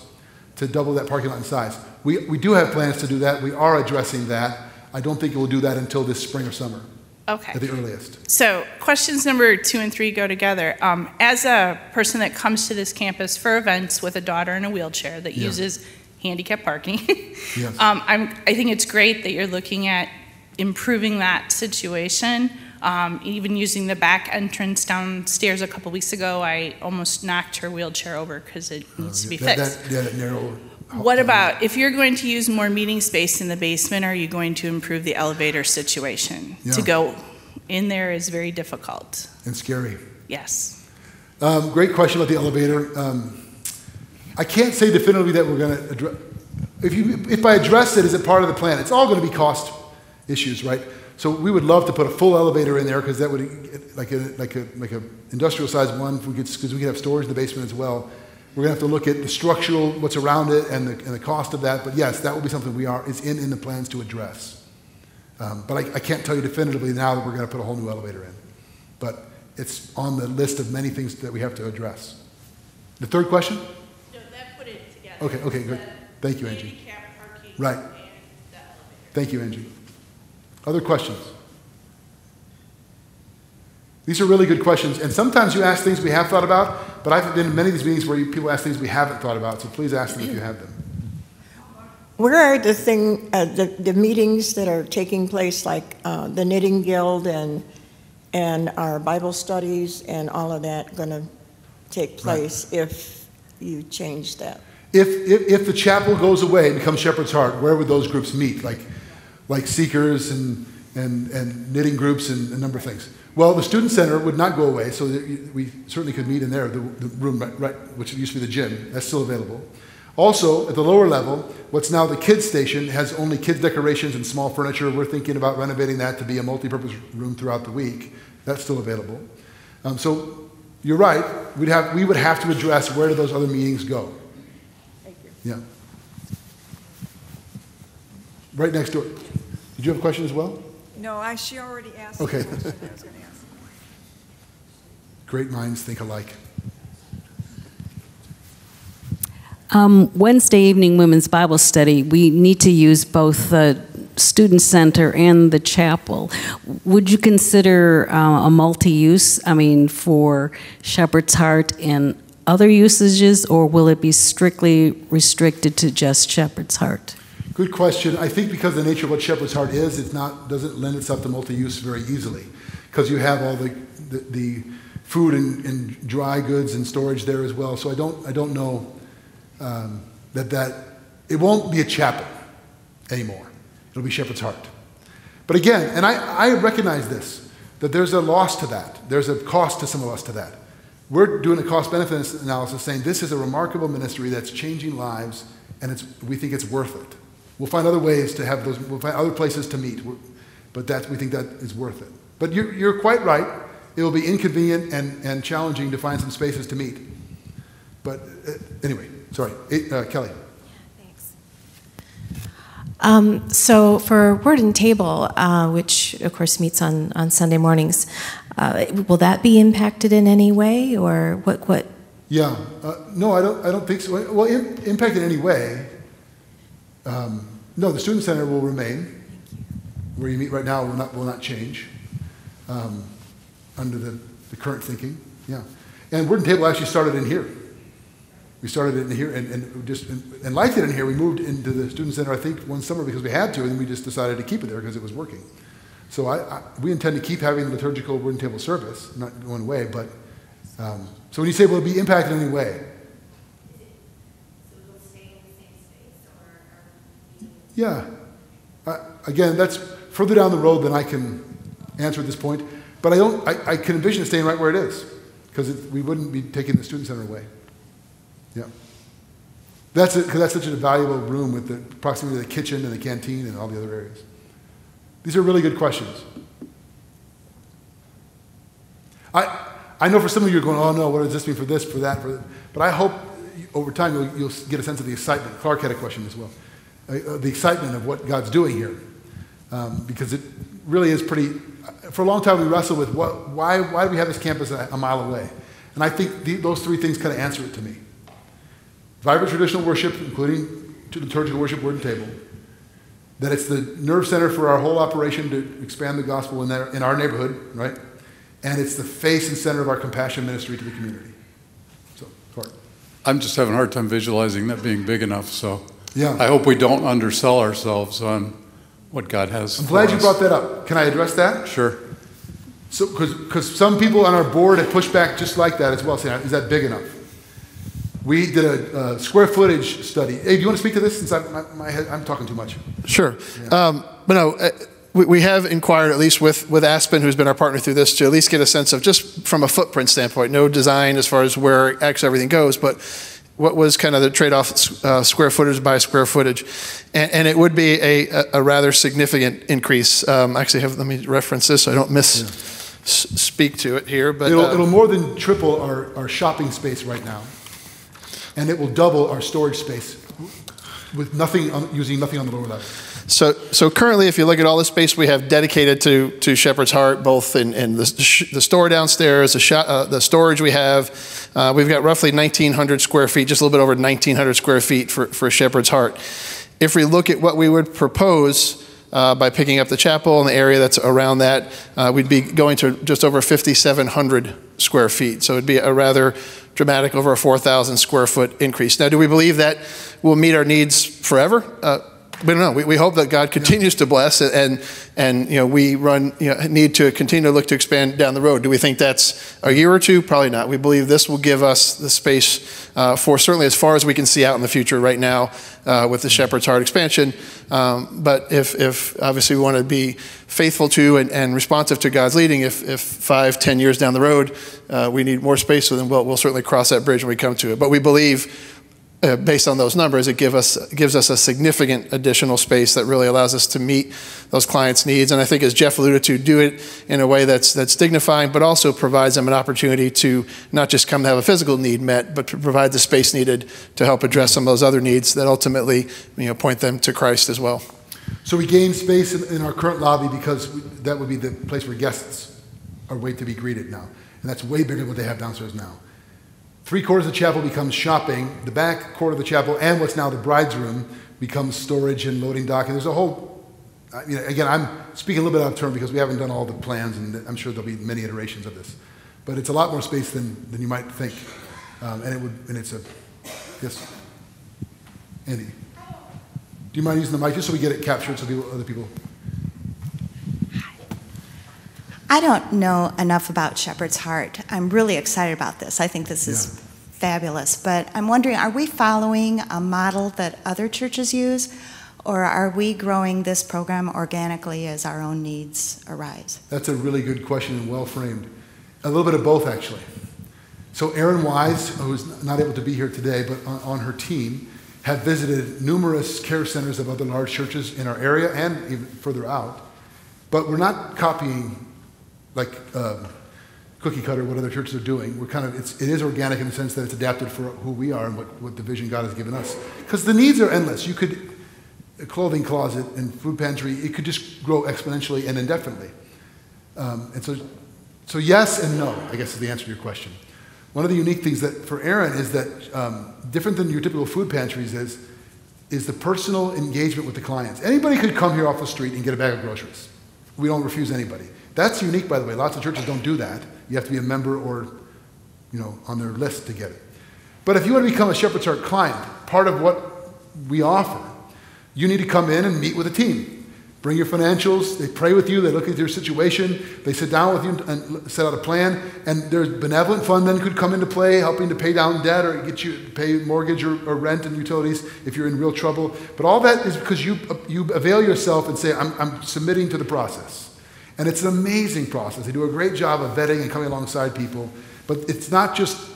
to double that parking lot in size. We, we do have plans to do that. We are addressing that. I don't think we'll do that until this spring or summer Okay. at the earliest. So, questions number two and three go together. Um, as a person that comes to this campus for events with a daughter in a wheelchair that Yeah. uses handicap parking, Yes. um, I'm, I think it's great that you're looking at improving that situation. Um, even using the back entrance downstairs a couple weeks ago, I almost knocked her wheelchair over because it needs to be Uh, That- fixed. That, that narrow. What about if you're going to use more meeting space in the basement? Are you going to improve the elevator situation? To go in there is very difficult. And scary. Yes. Um, great question about the elevator. Um, I can't say definitively that we're going to address. If you, if I address it, is it part of the plan? It's all going to be cost issues, right? So we would love to put a full elevator in there because that would, like a, like a, like a industrial sized one, if we could, because we could have storage in the basement as well. We're going to have to look at the structural, what's around it, and the, and the cost of that. But yes, that will be something we are is in in the plans to address. Um, but I, I can't tell you definitively now that we're going to put a whole new elevator in. But it's on the list of many things that we have to address. The third question? No, that put it together. Okay, okay, good. Thank you, Angie. Right. and the elevator. Thank you, Angie. Other questions? These are really good questions, and sometimes you ask things we have thought about, but I've been in many of these meetings where you, people ask things we haven't thought about, so please ask them if you have them. Where are the thing, uh, the, the meetings that are taking place, like uh, the Knitting Guild and, and our Bible studies and all of that gonna take place if you change that? If, if, if the chapel goes away and becomes Shepherd's Heart, where would those groups meet? Like, like seekers and, and, and knitting groups and a number of things. Well, the student center would not go away, so we certainly could meet in there, the, the room right, right, which used to be the gym. That's still available. Also, at the lower level, what's now the kids station has only kids decorations and small furniture. We're thinking about renovating that to be a multi-purpose room throughout the week. That's still available. Um, so you're right. We'd have, we would have to address where do those other meetings go. Thank you. Yeah. Right next door. Did you have a question as well? No, I, she already asked. Okay. the question I was gonna ask. Great minds think alike. Um, Wednesday evening women's Bible study, we need to use both the student center and the chapel. Would you consider uh, a multi-use, I mean, for Shepherd's Heart and other usages, or will it be strictly restricted to just Shepherd's Heart? Good question. I think because the nature of what Shepherd's Heart is, it's not doesn't lend itself to multi-use very easily, because you have all the, the the food and, and dry goods and storage there as well. So I don't, I don't know um, that that, it won't be a chapel anymore. It'll be Shepherd's Heart. But again, and I, I recognize this, that there's a loss to that. There's a cost to some of us to that. We're doing a cost benefit analysis saying this is a remarkable ministry that's changing lives and it's, we think it's worth it. We'll find other ways to have those, we'll find other places to meet, We're- but that, we think that is worth it. But you're, you're quite right. It will be inconvenient and, and challenging to find some spaces to meet. But uh, anyway, sorry. Uh, Kelly. Um, so for Word and Table, uh, which of course meets on, on Sunday mornings, uh, will that be impacted in any way, or what? What? Yeah. Uh, no, I don't, I don't think so. Well, im- impact in any way. Um, no, the Student Center will remain. Where you meet right now will not, will not change um, under the, the current thinking. Yeah. And Word and Table actually started in here. We started in here and, and just and, and liked it in here. We moved into the Student Center, I think, one summer because we had to, and then we just decided to keep it there because it was working. So I, I, we intend to keep having the liturgical Word and Table service, not going away, but um, so when you say will it be impacted in any way? Yeah. Uh, again, that's further down the road than I can answer at this point. But I don't. I, I can envision it staying right where it is because we wouldn't be taking the student center away. Yeah. That's because that's such a valuable room with the proximity to the kitchen and the canteen and all the other areas. These are really good questions. I, I know for some of you are going, oh no, what does this mean for this, for that, for that? But I hope over time you'll, you'll get a sense of the excitement. Clark had a question as well. Uh, the excitement of what God's doing here. Um, because it really is pretty, for a long time we wrestled with what, why, why do we have this campus a, a mile away? And I think the, those three things kind of answer it to me. Vibrant traditional worship, including to the liturgical worship, word and table. That it's the nerve center for our whole operation to expand the gospel in, in our neighborhood, right? And it's the face and center of our compassion ministry to the community. So, Clark. I'm just having a hard time visualizing that being big enough, so Yeah. I hope we don't undersell ourselves on what God has. I'm for glad you us. brought that up. Can I address that? Sure. So, because some people on our board have pushed back just like that as well, saying, is that big enough? We did a, uh square footage study. Hey, do you want to speak to this since I'm, my, my head, I'm talking too much? Sure. Um, but no, uh, we, we have inquired, at least with, with Aspen, who's been our partner through this, to at least get a sense of just from a footprint standpoint, no design as far as where actually everything goes, but what was kind of the trade off uh, square footage by square footage. And, and it would be a, a, rather significant increase. Um, actually, have, let me reference this so I don't miss. s- Speak to it here, but it'll, uh, it'll more than triple our, our shopping space right now. And it will double our storage space with nothing, on, using nothing on the lower level. So, so currently, if you look at all the space we have dedicated to, to Shepherd's Heart, both in, in the, the store downstairs, the, uh, the storage we have, uh, we've got roughly 1,900 square feet, just a little bit over 1,900 square feet for, for Shepherd's Heart. If we look at what we would propose uh, by picking up the chapel and the area that's around that, uh, we'd be going to just over 5,700 square feet. So it'd be a rather dramatic, over a 4,000 square foot increase. Now, do we believe that will meet our needs forever? Uh, we. We, we hope that God continues to bless and, and, you know, we run, you know, need to continue to look to expand down the road. Do we think that's a year or two? Probably not. We believe this will give us the space uh, for certainly as far as we can see out in the future right now uh, with the Shepherd's Heart expansion. Um, but if, if obviously we want to be faithful to and, and responsive to God's leading, if, if five, ten years down the road uh, we need more space, then we'll, we'll certainly cross that bridge when we come to it. But we believe uh, based on those numbers, it give us, gives us a significant additional space that really allows us to meet those clients' needs. And I think, as Jeff alluded to, do it in a way that's, that's dignifying, but also provides them an opportunity to not just come to have a physical need met, but to provide the space needed to help address some of those other needs that ultimately you know, point them to Christ as well. So we gain space in, in our current lobby because we, that would be the place where guests are wait to be greeted now. And that's way bigger than what they have downstairs now. Three quarters of the chapel becomes shopping. The back quarter of the chapel and what's now the bride's room becomes storage and loading dock. And there's a whole, I mean, again, I'm speaking a little bit out of turn because we haven't done all the plans and I'm sure there'll be many iterations of this. But it's a lot more space than, than you might think. Um, and it would, and it's a, yes, Andy. Do you mind using the mic just so we get it captured so people, other people? I don't know enough about Shepherd's Heart. I'm really excited about this. I think this is fabulous. But I'm wondering are we following a model that other churches use, or are we growing this program organically as our own needs arise? That's a really good question and well framed. A little bit of both, actually. So, Erin Wise, who's not able to be here today, but on, on her team, have visited numerous care centers of other large churches in our area and even further out. But we're not copying like uh, cookie cutter what other churches are doing. We're kind of, it's, it is organic in the sense that it's adapted for who we are and what, what the vision God has given us. Because the needs are endless. You could, a clothing closet and food pantry, it could just grow exponentially and indefinitely. Um, and so, so yes and no, I guess is the answer to your question. One of the unique things that for Erin is that um, different than your typical food pantries is, is the personal engagement with the clients. Anybody could come here off the street and get a bag of groceries. We don't refuse anybody. That's unique, by the way. Lots of churches don't do that. You have to be a member or, you know, on their list to get it. But if you want to become a Shepherd's Heart client, part of what we offer, you need to come in and meet with a team. Bring your financials. They pray with you. They look at your situation. They sit down with you and set out a plan. And there's benevolent fund then could come into play, helping to pay down debt or get you pay mortgage or, or, rent and utilities if you're in real trouble. But all that is because you uh, you avail yourself and say, I'm, I'm submitting to the process. And it's an amazing process. They do a great job of vetting and coming alongside people. But it's not just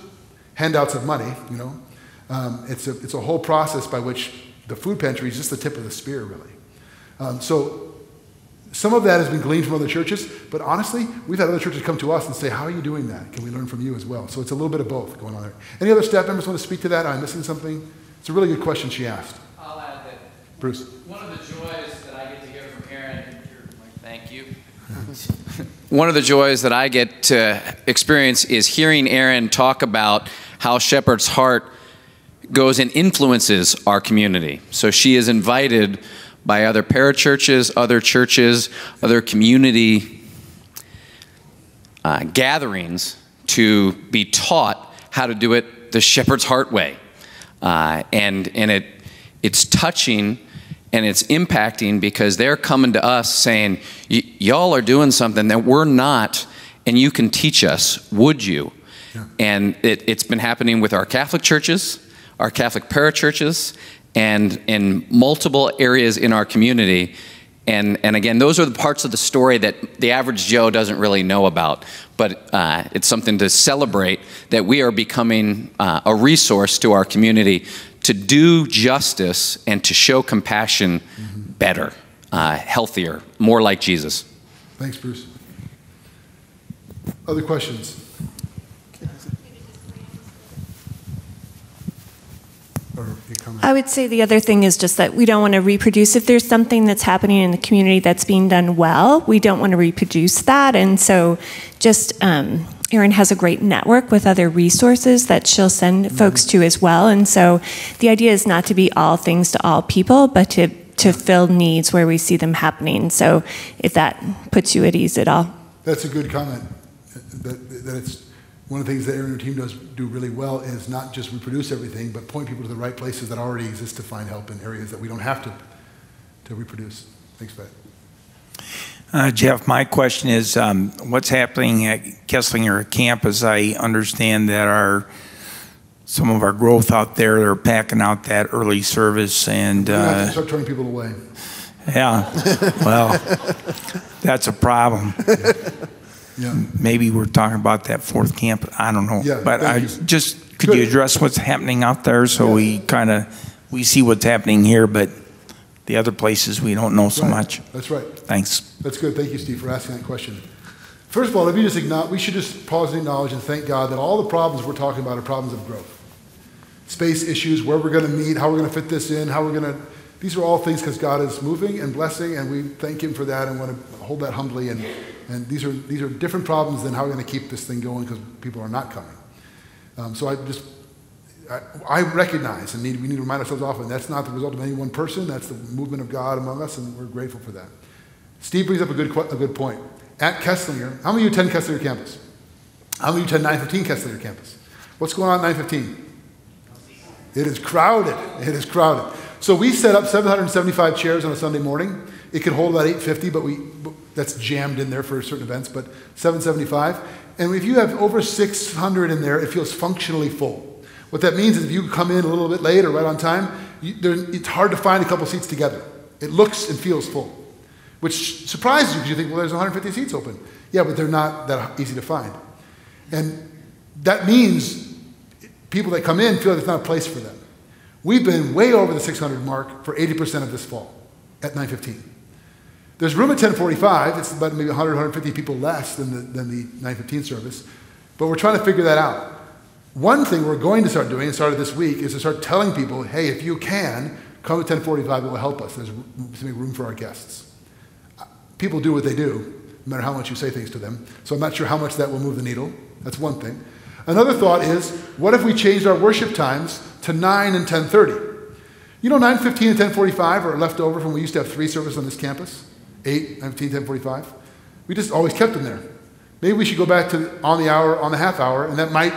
handouts of money, you know. Um, it's, a, it's a whole process by which the food pantry is just the tip of the spear, really. Um, so some of that has been gleaned from other churches, but honestly, we've had other churches come to us and say, How are you doing that? Can we learn from you as well? So it's a little bit of both going on there. Any other staff members want to speak to that? Am I missing something? It's a really good question she asked. I'll add that. Bruce. One of the joys that I get to hear from Erin, thank you. One of the joys that I get to experience is hearing Erin talk about how Shepherd's Heart goes and influences our community. So she is invited by other parachurches, other churches, other community uh, gatherings to be taught how to do it the shepherd's heart way. Uh, and and it, it's touching and it's impacting because they're coming to us saying, y'all are doing something that we're not, and you can teach us, would you? Yeah. And it, it's been happening with our Catholic churches, our Catholic parachurches, and in multiple areas in our community. And, and again, those are the parts of the story that the average Joe doesn't really know about. But uh, it's something to celebrate that we are becoming uh, a resource to our community to do justice and to show compassion mm-hmm. better, uh, healthier, more like Jesus. Thanks, Bruce. Other questions? I would say the other thing is just that we don't want to reproduce. If there's something that's happening in the community that's being done well, we don't want to reproduce that. And so just um, Erin has a great network with other resources that she'll send folks to as well. And so the idea is not to be all things to all people, but to, to fill needs where we see them happening. So if that puts you at ease at all. That's a good comment. That, that it's one of the things that Erin and her team does do really well is not just reproduce everything, but point people to the right places that already exist to find help in areas that we don't have to, to reproduce. Thanks, Pat. Uh, Jeff, my question is um, what's happening at Kesslinger campus? I understand that our some of our growth out there, they're packing out that early service and. Uh, start turning people away. Yeah, well, that's a problem. Yeah. Maybe we're talking about that fourth camp. I don't know. Yeah, but I you. just could Good. you address what's happening out there so Yeah. we kind of we see what's happening here, but the other places we don't know so Right. much. That's right. Thanks. That's good. Thank you, Steve, for asking that question. First of all, let me just acknowledge, we should just pause and acknowledge and thank God that all the problems we're talking about are problems of growth. Space issues, where we're going to meet, how we're going to fit this in, how we're going to, these are all things because God is moving and blessing, and we thank Him for that and want to hold that humbly. And, and these, are, these are different problems than how we're going to keep this thing going because people are not coming. Um, so I just, I, recognize and need, we need to remind ourselves often that's not the result of any one person, that's the movement of God among us, and we're grateful for that. Steve brings up a good, a good point. At Kesslinger, how many of you attend Kesslinger campus? How many of you attend 915 Kesslinger campus? What's going on at 915? It is crowded. It is crowded. So we set up 775 chairs on a Sunday morning. It could hold about 850, but we that's jammed in there for certain events, but 775. And if you have over 600 in there, it feels functionally full. What that means is if you come in a little bit late or right on time, you, there, it's hard to find a couple seats together. It looks and feels full, which surprises you because you think, well, there's 150 seats open. Yeah, but they're not that easy to find. And that means people that come in feel there's not a place for them. We've been way over the 600 mark for 80% of this fall at 915. There's room at 1045. It's about maybe 100, 150 people less than the, than the 915 service. But we're trying to figure that out. One thing we're going to start doing, and started this week, is to start telling people, hey, if you can, come to 1045, it will help us. There's room for our guests. Uh, people do what they do, no matter how much you say things to them. So I'm not sure how much that will move the needle. That's one thing. Another thought is, what if we changed our worship times to 9 and 1030? You know, 915 and 1045 are left over from we used to have three services on this campus. 8, 19, 10.45. We just always kept them there. Maybe we should go back to on the hour, on the half hour, and that might,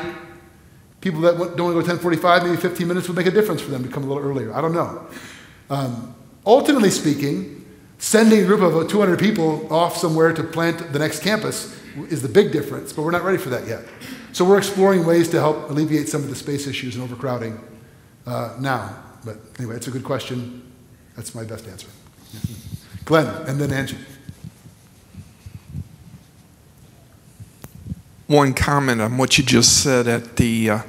people that don't want to go 1045, maybe 15 minutes would make a difference for them to come a little earlier. I don't know. Um, ultimately speaking, sending a group of 200 people off somewhere to plant the next campus is the big difference, but we're not ready for that yet. So we're exploring ways to help alleviate some of the space issues and overcrowding uh, now. But anyway, it's a good question. That's my best answer. Glenn, and then Angie. One comment on what you just said at the uh,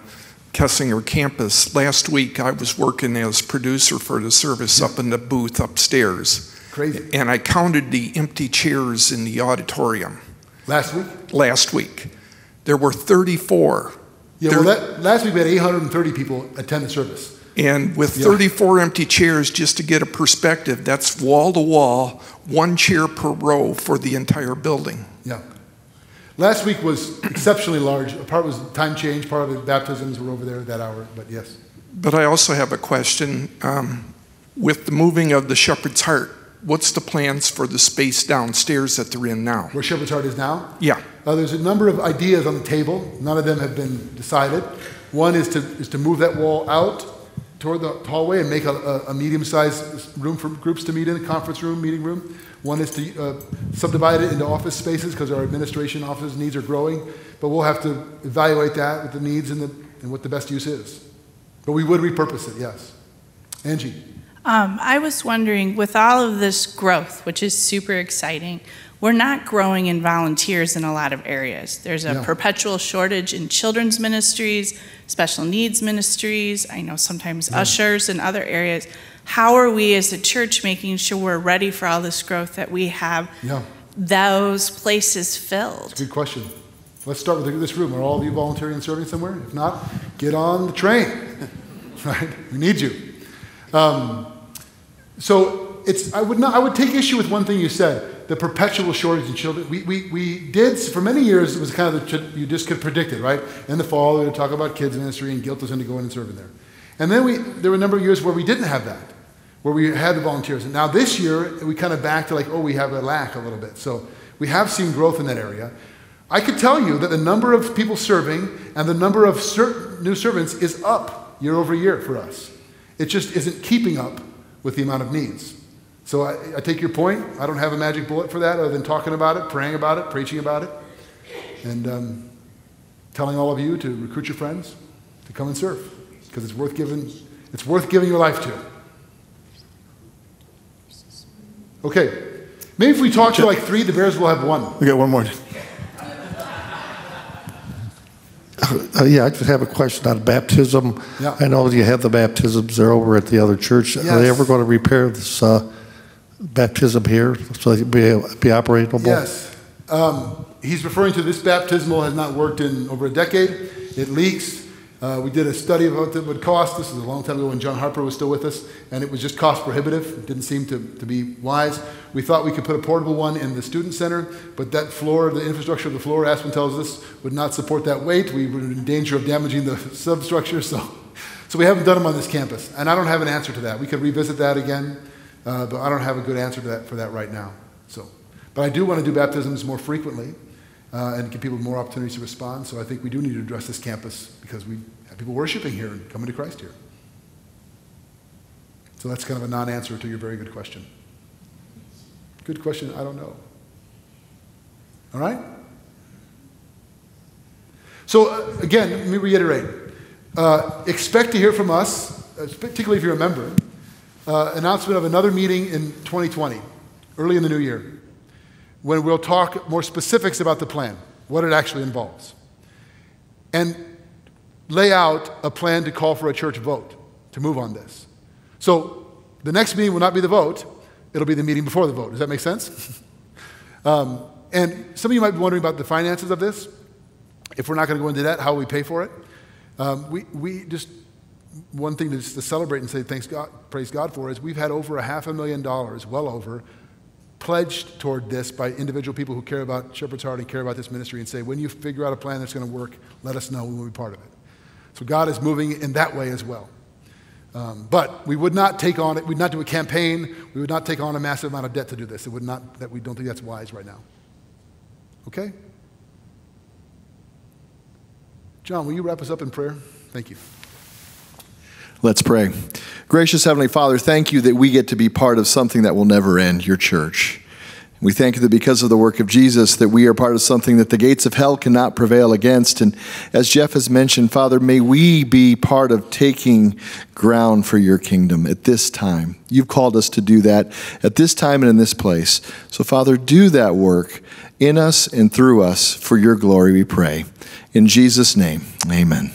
Kesslinger campus. Last week, I was working as producer for the service yeah. up in the booth upstairs. Crazy. And I counted the empty chairs in the auditorium. Last week? Last week. There were 34. Yeah, there, well, that, last week we had 830 people attend the service. And with yeah. 34 empty chairs, just to get a perspective, that's wall to wall, one chair per row for the entire building. Yeah. Last week was exceptionally large. A part was time change, part of the baptisms were over there that hour, but yes. But I also have a question. Um, with the moving of the Shepherd's Heart, what's the plans for the space downstairs that they're in now? Where Shepherd's Heart is now? Yeah. Uh, there's a number of ideas on the table. None of them have been decided. One is to, is to move that wall out toward the hallway and make a, a, a medium-sized room for groups to meet in, a conference room, meeting room. One is to uh, subdivide it into office spaces because our administration office needs are growing. But we'll have to evaluate that with the needs and, the, and what the best use is. But we would repurpose it, yes. Angie. Um, I was wondering, with all of this growth, which is super exciting, we're not growing in volunteers in a lot of areas. There's a perpetual shortage in children's ministries, special needs ministries, I know sometimes ushers and other areas. How are we as a church making sure we're ready for all this growth that we have yeah. those places filled? good question. Let's start with this room. Are all of you volunteering and serving somewhere? If not, get on the train. right? We need you. Um, so it's, I, would not, I would take issue with one thing you said the perpetual shortage in children. We, we, we did, for many years, it was kind of the, you just could predict it, right? In the fall, we would talk about kids ministry, and Gilt was going to go in and serve in there. And then we, there were a number of years where we didn't have that, where we had the volunteers. And now this year, we kind of back to like, oh, we have a lack a little bit. So we have seen growth in that area. I could tell you that the number of people serving and the number of new servants is up year over year for us. It just isn't keeping up with the amount of needs. So I, I, take your point. I don't have a magic bullet for that other than talking about it, praying about it, preaching about it, and um, telling all of you to recruit your friends to come and serve because it's worth giving. It's worth giving your life to. Okay, maybe if we talk to like three, the Bears will have one. We got one more. Uh, yeah, I just have a question on baptism. Yeah. I know you have the baptisms there over at the other church. Yes. Are they ever going to repair this? Uh, baptism here so it be, be operable? Yes. Um, he's referring to this baptismal has not worked in over a decade. It leaks. Uh, we did a study of what it would cost. This was a long time ago when John Harper was still with us, and it was just cost prohibitive. It didn't seem to, to be wise. We thought we could put a portable one in the student center, but that floor, the infrastructure of the floor, Aspen tells us, would not support that weight. We were in danger of damaging the substructure, so, so we haven't done them on this campus. And I don't have an answer to that. We could revisit that again. Uh, but I don't have a good answer to that, for that right now. So, but I do want to do baptisms more frequently uh, and give people more opportunities to respond. So I think we do need to address this campus because we have people worshiping here and coming to Christ here. So that's kind of a non answer to your very good question. Good question, I don't know. All right? So, uh, again, let me reiterate. Uh, expect to hear from us, uh, particularly if you're a member, uh, announcement of another meeting in 2020, early in the new year, when we'll talk more specifics about the plan, what it actually involves, and lay out a plan to call for a church vote to move on this. So, the next meeting will not be the vote, it'll be the meeting before the vote. Does that make sense? um, and some of you might be wondering about the finances of this. If we're not going to go into that, how will we pay for it? Um, we, we just, one thing to, to celebrate and say thanks God, praise God for is we've had over a half a million dollars, well over, pledged toward this by individual people who care about Shepherd's Heart and care about this ministry and say, when you figure out a plan that's going to work, let us know. We will be part of it. So God is moving in that way as well. Um, but we would not take on it, we would not do a campaign, we would not take on a massive amount of debt to do this. It would not, that we don't think that's wise right now. Okay? John, will you wrap us up in prayer? Thank you. Let's pray. Gracious Heavenly Father, thank you that we get to be part of something that will never end, your church. We thank you that because of the work of Jesus, that we are part of something that the gates of hell cannot prevail against. And as Jeff has mentioned, Father, may we be part of taking ground for your kingdom at this time. You've called us to do that at this time and in this place. So, Father, do that work in us and through us for your glory, we pray. In Jesus' name, amen.